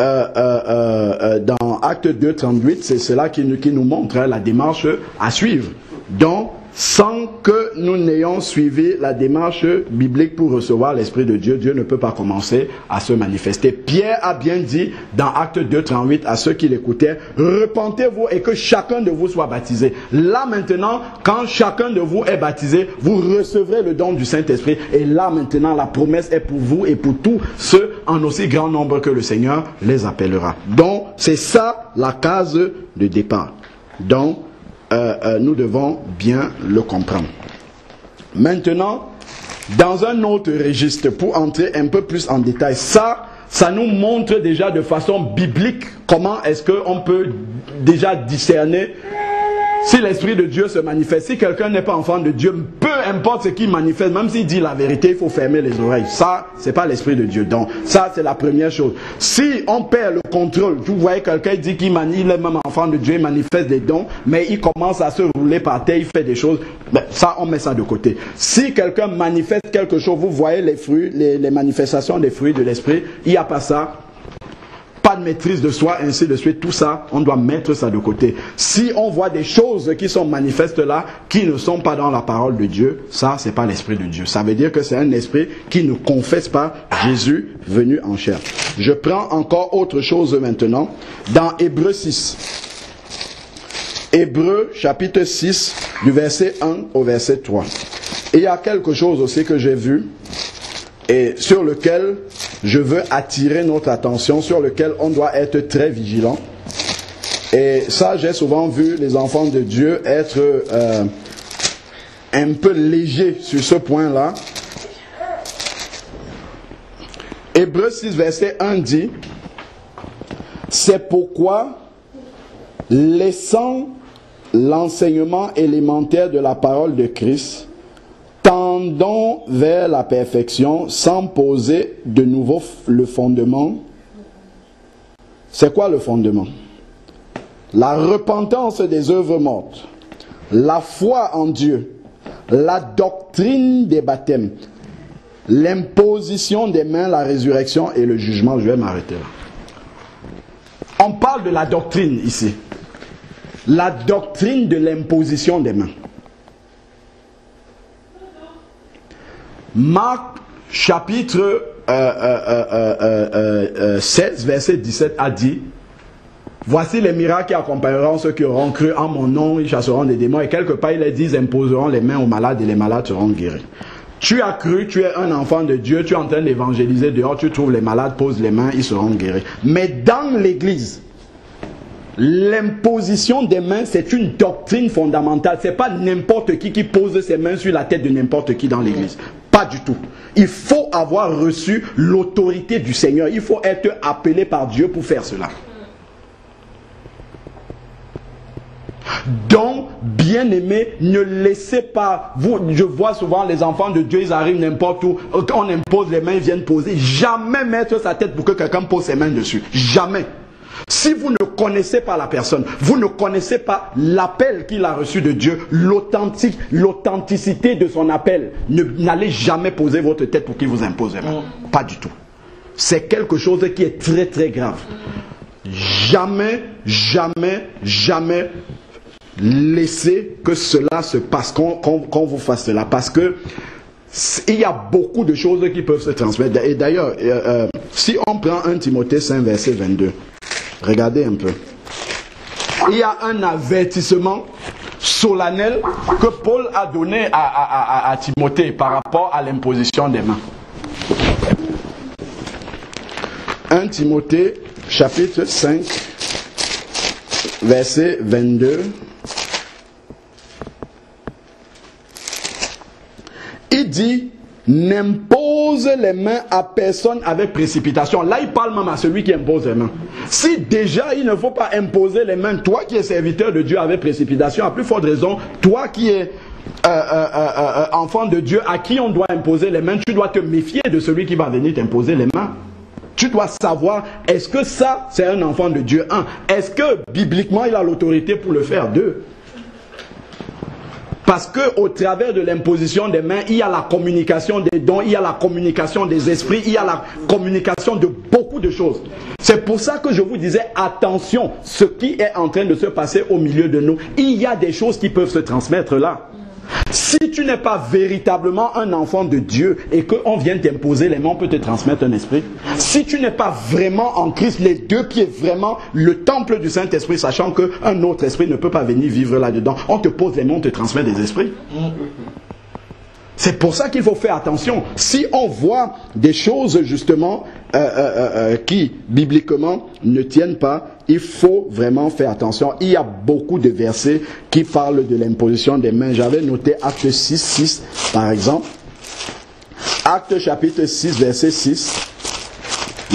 euh, euh, euh, dans Acte 2, 38, c'est cela qui, qui nous montre hein, la démarche à suivre. Donc, sans que nous n'ayons suivi la démarche biblique pour recevoir l'Esprit de Dieu, Dieu ne peut pas commencer à se manifester. Pierre a bien dit dans Acte 2, 38 à ceux qui l'écoutaient, repentez-vous et que chacun de vous soit baptisé. Là maintenant, quand chacun de vous est baptisé, vous recevrez le don du Saint-Esprit. Et là maintenant, la promesse est pour vous et pour tous ceux en aussi grand nombre que le Seigneur les appellera. Donc, c'est ça la case de départ. Donc, euh, euh, nous devons bien le comprendre. Maintenant, dans un autre registre, pour entrer un peu plus en détail, ça, ça nous montre déjà de façon biblique comment est-ce qu'on peut déjà discerner si l'Esprit de Dieu se manifeste, si quelqu'un n'est pas enfant de Dieu, importe ce qu'il manifeste, même s'il dit la vérité, il faut fermer les oreilles. Ça, c'est pas l'Esprit de Dieu. Donc, ça, c'est la première chose. Si on perd le contrôle, vous voyez quelqu'un dit qu'il est même enfant de Dieu, il manifeste des dons, mais il commence à se rouler par terre, il fait des choses, ça, on met ça de côté. Si quelqu'un manifeste quelque chose, vous voyez les fruits, les, les manifestations des fruits de l'Esprit, il n'y a pas ça, pas de maîtrise de soi, ainsi de suite, tout ça, on doit mettre ça de côté. Si on voit des choses qui sont manifestes là, qui ne sont pas dans la parole de Dieu, ça, c'est pas l'esprit de Dieu. Ça veut dire que c'est un esprit qui ne confesse pas Jésus venu en chair. Je prends encore autre chose maintenant, dans Hébreu 6. Hébreu chapitre 6, du verset 1 au verset 3. Et il y a quelque chose aussi que j'ai vu et sur lequel je veux attirer notre attention, sur lequel on doit être très vigilant. Et ça, j'ai souvent vu les enfants de Dieu être euh, un peu légers sur ce point-là. Hébreu 6, verset 1 dit, c'est pourquoi, laissant l'enseignement élémentaire de la parole de Christ, tendons vers la perfection sans poser de nouveau le fondement. C'est quoi le fondement? La repentance des œuvres mortes, la foi en Dieu, la doctrine des baptêmes. l'imposition des mains, la résurrection et le jugement. Je vais m'arrêter là. On parle de la doctrine ici. La doctrine de l'imposition des mains. Marc chapitre 16, verset 17 a dit, Voici les miracles qui accompagneront ceux qui auront cru en mon nom, ils chasseront des démons. Et quelque part, il est dit, ils imposeront les mains aux malades et les malades seront guéris. Tu as cru, tu es un enfant de Dieu, tu es en train d'évangéliser dehors, tu trouves les malades, pose les mains, ils seront guéris. Mais dans l'église, l'imposition des mains, c'est une doctrine fondamentale. C'est pas n'importe qui qui pose ses mains sur la tête de n'importe qui dans l'église. Pas du tout. Il faut avoir reçu l'autorité du Seigneur. Il faut être appelé par Dieu pour faire cela. Donc, bien aimé, ne laissez pas. Vous, je vois souvent les enfants de Dieu, ils arrivent n'importe où. On impose les mains, ils viennent poser. Jamais mettre sa tête pour que quelqu'un pose ses mains dessus. Jamais. Si vous ne connaissez pas la personne, vous ne connaissez pas l'appel qu'il a reçu de Dieu, l'authentique, l'authenticité de son appel, n'allez jamais poser votre tête pour qu'il vous impose. Mm. Pas du tout. C'est quelque chose qui est très très grave. Jamais, jamais, jamais laissez que cela se passe, qu'on vous fasse cela. Parce que il y a beaucoup de choses qui peuvent se transmettre. Et d'ailleurs, euh, euh, si on prend un Timothée 5, verset 22, regardez un peu. Il y a un avertissement solennel que Paul a donné à, à Timothée par rapport à l'imposition des mains. 1 Timothée chapitre 5 verset 22. Il dit, n'impose les mains à personne avec précipitation. Là, il parle même à celui qui impose les mains. Si déjà il ne faut pas imposer les mains, toi qui es serviteur de Dieu avec précipitation, à plus forte raison, toi qui es euh, euh, euh, enfant de Dieu à qui on doit imposer les mains, tu dois te méfier de celui qui va venir t'imposer les mains. Tu dois savoir, est-ce que ça, c'est un enfant de Dieu Un, est-ce que bibliquement il a l'autorité pour le faire? Deux, parce que au travers de l'imposition des mains, il y a la communication des dons, il y a la communication des esprits, il y a la communication de beaucoup de choses. C'est pour ça que je vous disais attention, ce qui est en train de se passer au milieu de nous, il y a des choses qui peuvent se transmettre là. Si tu n'es pas véritablement un enfant de Dieu et qu'on vient t'imposer les mains, on peut te transmettre un esprit. Si tu n'es pas vraiment en Christ, les deux pieds, vraiment le temple du Saint-Esprit, sachant qu'un autre esprit ne peut pas venir vivre là-dedans, on te pose les mains, on te transmet des esprits. C'est pour ça qu'il faut faire attention. Si on voit des choses justement euh, euh, euh, qui bibliquement ne tiennent pas, il faut vraiment faire attention. Il y a beaucoup de versets qui parlent de l'imposition des mains. J'avais noté Acte 6, 6 par exemple. Acte chapitre 6, verset 6.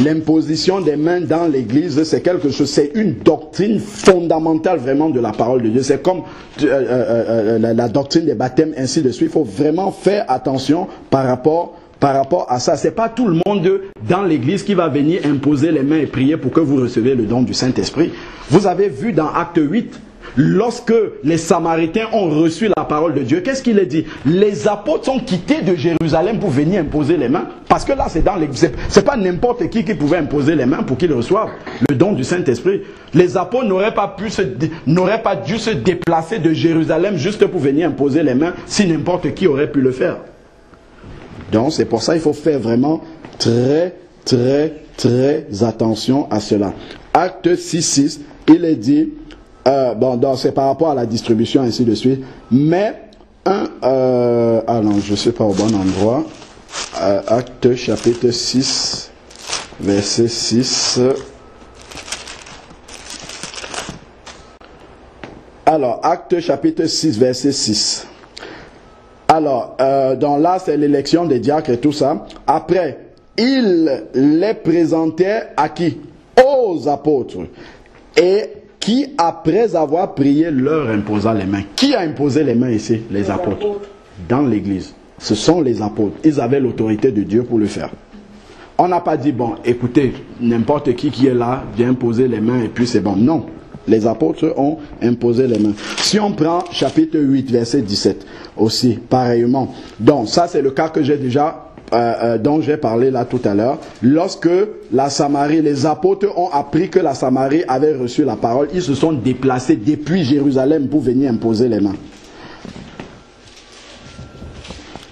L'imposition des mains dans l'église, c'est quelque chose, c'est une doctrine fondamentale vraiment de la parole de Dieu. C'est comme euh, euh, euh, la, doctrine des baptêmes, ainsi de suite. Il faut vraiment faire attention par rapport par rapport à ça. C'est pas tout le monde dans l'église qui va venir imposer les mains et prier pour que vous recevez le don du Saint-Esprit. Vous avez vu dans Acte 8, lorsque les Samaritains ont reçu la parole de Dieu, qu'est-ce qu'il a dit? Les apôtres sont quittés de Jérusalem pour venir imposer les mains. Parce que là, c'est dans l'église. C'est pas n'importe qui qui pouvait imposer les mains pour qu'ils reçoivent le don du Saint-Esprit. Les apôtres n'auraient pas pu n'auraient pas dû se déplacer de Jérusalem juste pour venir imposer les mains si n'importe qui aurait pu le faire. Donc, c'est pour ça qu'il faut faire vraiment très, très, très attention à cela. Acte 6, 6, il est dit, euh, bon, c'est par rapport à la distribution, ainsi de suite. Mais, un, euh, ah je ne sais pas au bon endroit. Euh, acte chapitre 6, verset 6. Alors, acte chapitre 6, verset 6. Alors, euh, dans là, c'est l'élection des diacres et tout ça. Après, il les présentait à qui? Aux apôtres. Et qui, après avoir prié, leur imposa les mains. Qui a imposé les mains ici? Les apôtres. Dans l'église. Ce sont les apôtres. Ils avaient l'autorité de Dieu pour le faire. On n'a pas dit, bon, écoutez, n'importe qui qui est là vient poser les mains et puis c'est bon. Non. Les apôtres ont imposé les mains. Si on prend chapitre 8, verset 17, aussi, pareillement. Donc, ça, c'est le cas que j'ai déjà euh, euh, dont j'ai parlé là tout à l'heure, lorsque la Samarie, les apôtres ont appris que la Samarie avait reçu la parole, ils se sont déplacés depuis Jérusalem pour venir imposer les mains.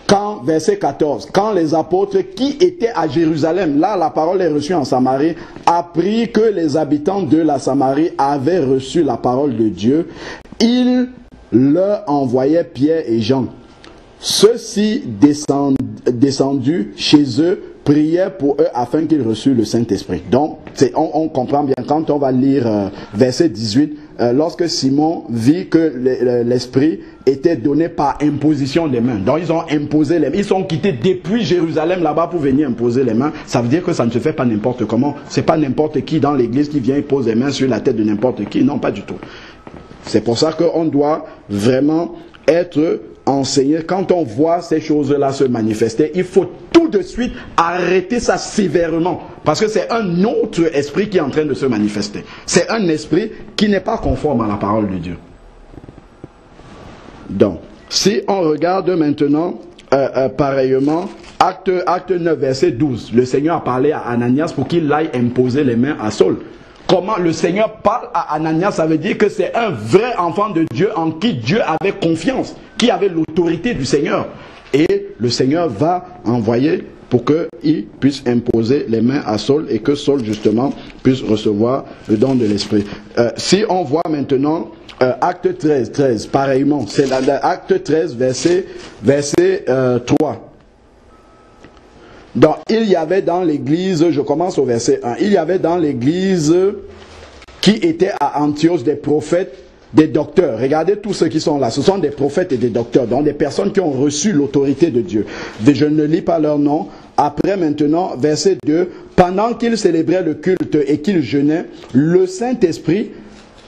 Quand, verset 14, quand les apôtres qui étaient à Jérusalem, là la parole est reçue en Samarie, apprit que les habitants de la Samarie avaient reçu la parole de Dieu, ils leur envoyaient Pierre et Jean. Ceux-ci descendus chez eux priaient pour eux afin qu'ils reçussent le Saint-Esprit. Donc, on, on, comprend bien quand on va lire euh, verset 18, euh, lorsque Simon vit que l'Esprit était donné par imposition des mains. Donc ils ont imposé les mains. Ils sont quittés depuis Jérusalem là-bas pour venir imposer les mains. Ça veut dire que ça ne se fait pas n'importe comment. C'est pas n'importe qui dans l'église qui vient imposer les mains sur la tête de n'importe qui. Non, pas du tout. C'est pour ça qu'on doit vraiment être enseigné. Quand on voit ces choses-là se manifester, il faut tout de suite arrêter ça sévèrement. Parce que c'est un autre esprit qui est en train de se manifester. C'est un esprit qui n'est pas conforme à la parole de Dieu. Donc, si on regarde maintenant euh, euh, pareillement, acte, acte 9, verset 12, le Seigneur a parlé à Ananias pour qu'il aille imposer les mains à Saul. Comment le Seigneur parle à Ananias, ça veut dire que c'est un vrai enfant de Dieu en qui Dieu avait confiance, qui avait l'autorité du Seigneur. Et le Seigneur va envoyer pour qu'il puisse imposer les mains à Saul et que Saul justement puisse recevoir le don de l'Esprit. Euh, si on voit maintenant euh, acte 13, 13, pareillement, c'est l'acte 13, verset, verset 3. Donc, il y avait dans l'église, je commence au verset 1, il y avait dans l'église qui était à Antioche des prophètes, des docteurs. Regardez tous ceux qui sont là. Ce sont des prophètes et des docteurs, donc des personnes qui ont reçu l'autorité de Dieu. Je ne lis pas leur nom. Après maintenant, verset 2, pendant qu'ils célébraient le culte et qu'ils jeûnaient, le Saint-Esprit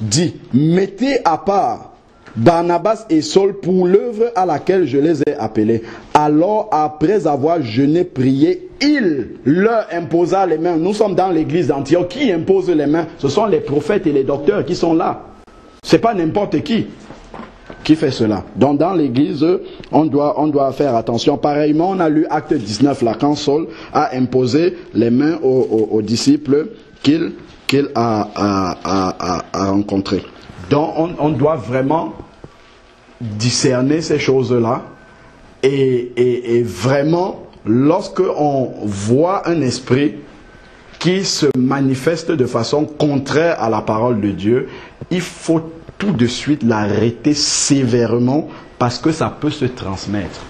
dit, mettez à part Barnabas et Saul pour l'œuvre à laquelle je les ai appelés. Alors, après avoir jeûné, prié, il leur imposa les mains. Nous sommes dans l'église d'Antioche. Qui impose les mains? Ce sont les prophètes et les docteurs qui sont là. Ce n'est pas n'importe qui qui fait cela. Donc dans l'église, on doit, faire attention. Pareillement, on a lu acte 19 là, quand Saul a imposé les mains aux disciples qu'il a, a, rencontré. Donc on, doit vraiment discerner ces choses-là et, et, vraiment, lorsque on voit un esprit qui se manifeste de façon contraire à la parole de Dieu, il faut tout de suite l'arrêter sévèrement parce que ça peut se transmettre.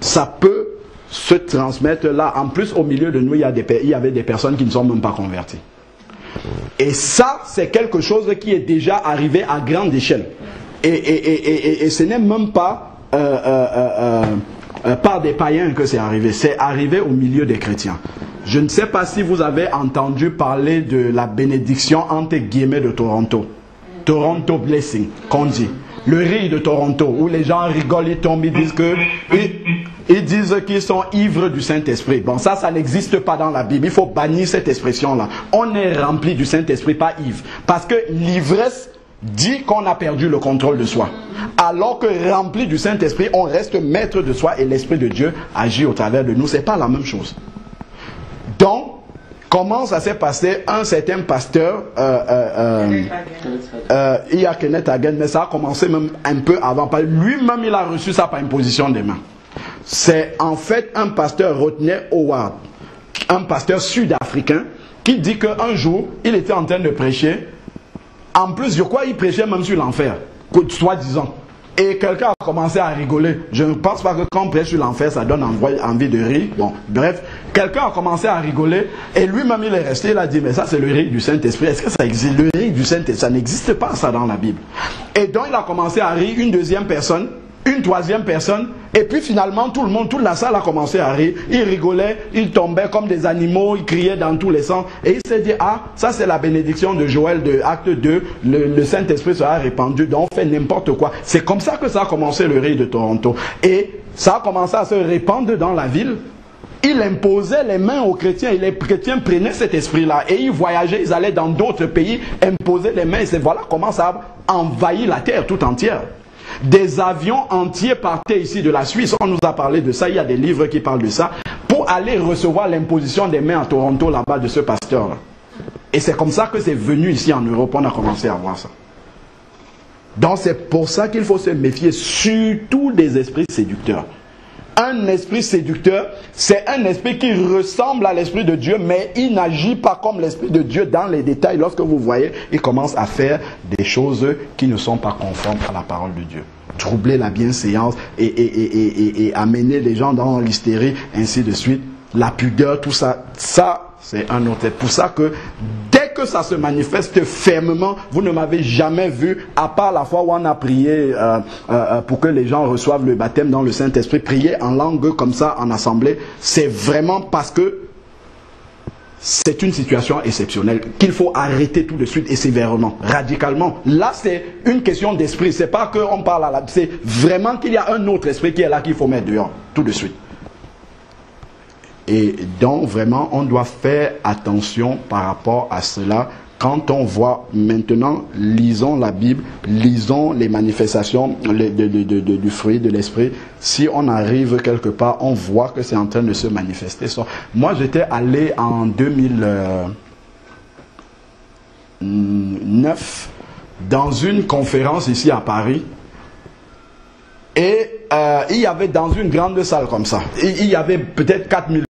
Ça peut se transmettre là. En plus, au milieu de nous, il y, a des, il y avait des personnes qui ne sont même pas converties. Et ça, c'est quelque chose qui est déjà arrivé à grande échelle. Et, et, et, et ce n'est même pas euh, euh, euh, par des païens que c'est arrivé. C'est arrivé au milieu des chrétiens. Je ne sais pas si vous avez entendu parler de la bénédiction entre guillemets de Toronto. Toronto Blessing, qu'on dit. Le riz de Toronto, où les gens rigolent, ils tombent, ils disent que ils disent qu'ils sont ivres du Saint-Esprit. Bon, ça, ça n'existe pas dans la Bible. Il faut bannir cette expression-là. On est rempli du Saint-Esprit, pas ivre. Parce que l'ivresse dit qu'on a perdu le contrôle de soi. Alors que rempli du Saint-Esprit, on reste maître de soi et l'Esprit de Dieu agit au travers de nous. C'est pas la même chose. Donc, comment ça s'est passé? Un certain pasteur, euh, euh, euh, il y a Kenneth Hagen, mais ça a commencé même un peu avant. Lui-même, il a reçu ça par imposition des mains c'est en fait un pasteur Rodney Howard, un pasteur sud-africain, qui dit qu'un jour, il était en train de prêcher. En plus, je crois qu'il prêchait même sur l'enfer, soi-disant. Et quelqu'un a commencé à rigoler. Je ne pense pas que quand on prêche sur l'enfer, ça donne envie de rire. Bon, bref, quelqu'un a commencé à rigoler. Et lui-même, il est resté, il a dit, mais ça, c'est le rire du Saint-Esprit. Est-ce que ça existe? Le rire du Saint-Esprit, ça n'existe pas, ça, dans la Bible. Et donc, il a commencé à rire. Une deuxième personne, une troisième personne, et puis finalement tout le monde, toute la salle a commencé à rire, ils rigolaient, ils tombaient comme des animaux, ils criaient dans tous les sens, et il s'est dit, ah, ça c'est la bénédiction de Joël de Acte 2, le, Saint-Esprit sera répandu, donc on fait n'importe quoi. C'est comme ça que ça a commencé le rire de Toronto. Et ça a commencé à se répandre dans la ville, il imposait les mains aux chrétiens et les chrétiens prenaient cet esprit-là et ils voyageaient, ils allaient dans d'autres pays, imposer les mains et voilà comment ça a envahi la terre tout entière. Des avions entiers partaient ici de la Suisse. On nous a parlé de ça. Il y a des livres qui parlent de ça. Pour aller recevoir l'imposition des mains à Toronto, là-bas, de ce pasteur-là. Et c'est comme ça que c'est venu ici en Europe. On a commencé à voir ça. Donc c'est pour ça qu'il faut se méfier surtout des esprits séducteurs. Un esprit séducteur, c'est un esprit qui ressemble à l'esprit de Dieu, mais il n'agit pas comme l'esprit de Dieu dans les détails. Lorsque vous voyez, il commence à faire des choses qui ne sont pas conformes à la parole de Dieu. Troubler la bienséance et, amener les gens dans l'hystérie, ainsi de suite. La pudeur, tout ça, ça, c'est un autre. Pour ça que dès que ça se manifeste fermement, vous ne m'avez jamais vu, à part la fois où on a prié euh, euh, euh, pour que les gens reçoivent le baptême dans le Saint-Esprit, prier en langue comme ça en assemblée, c'est vraiment parce que c'est une situation exceptionnelle qu'il faut arrêter tout de suite et sévèrement, radicalement. Là, c'est une question d'esprit. C'est pas qu'on parle à la... C'est vraiment qu'il y a un autre esprit qui est là qu'il faut mettre dehors, tout de suite. Et donc, vraiment, on doit faire attention par rapport à cela. Quand on voit maintenant, lisons la Bible, lisons les manifestations du fruit de l'esprit. Si on arrive quelque part, on voit que c'est en train de se manifester. Moi, j'étais allé en 2009 dans une conférence ici à Paris. Et euh, il y avait dans une grande salle comme ça, il y avait peut-être 4000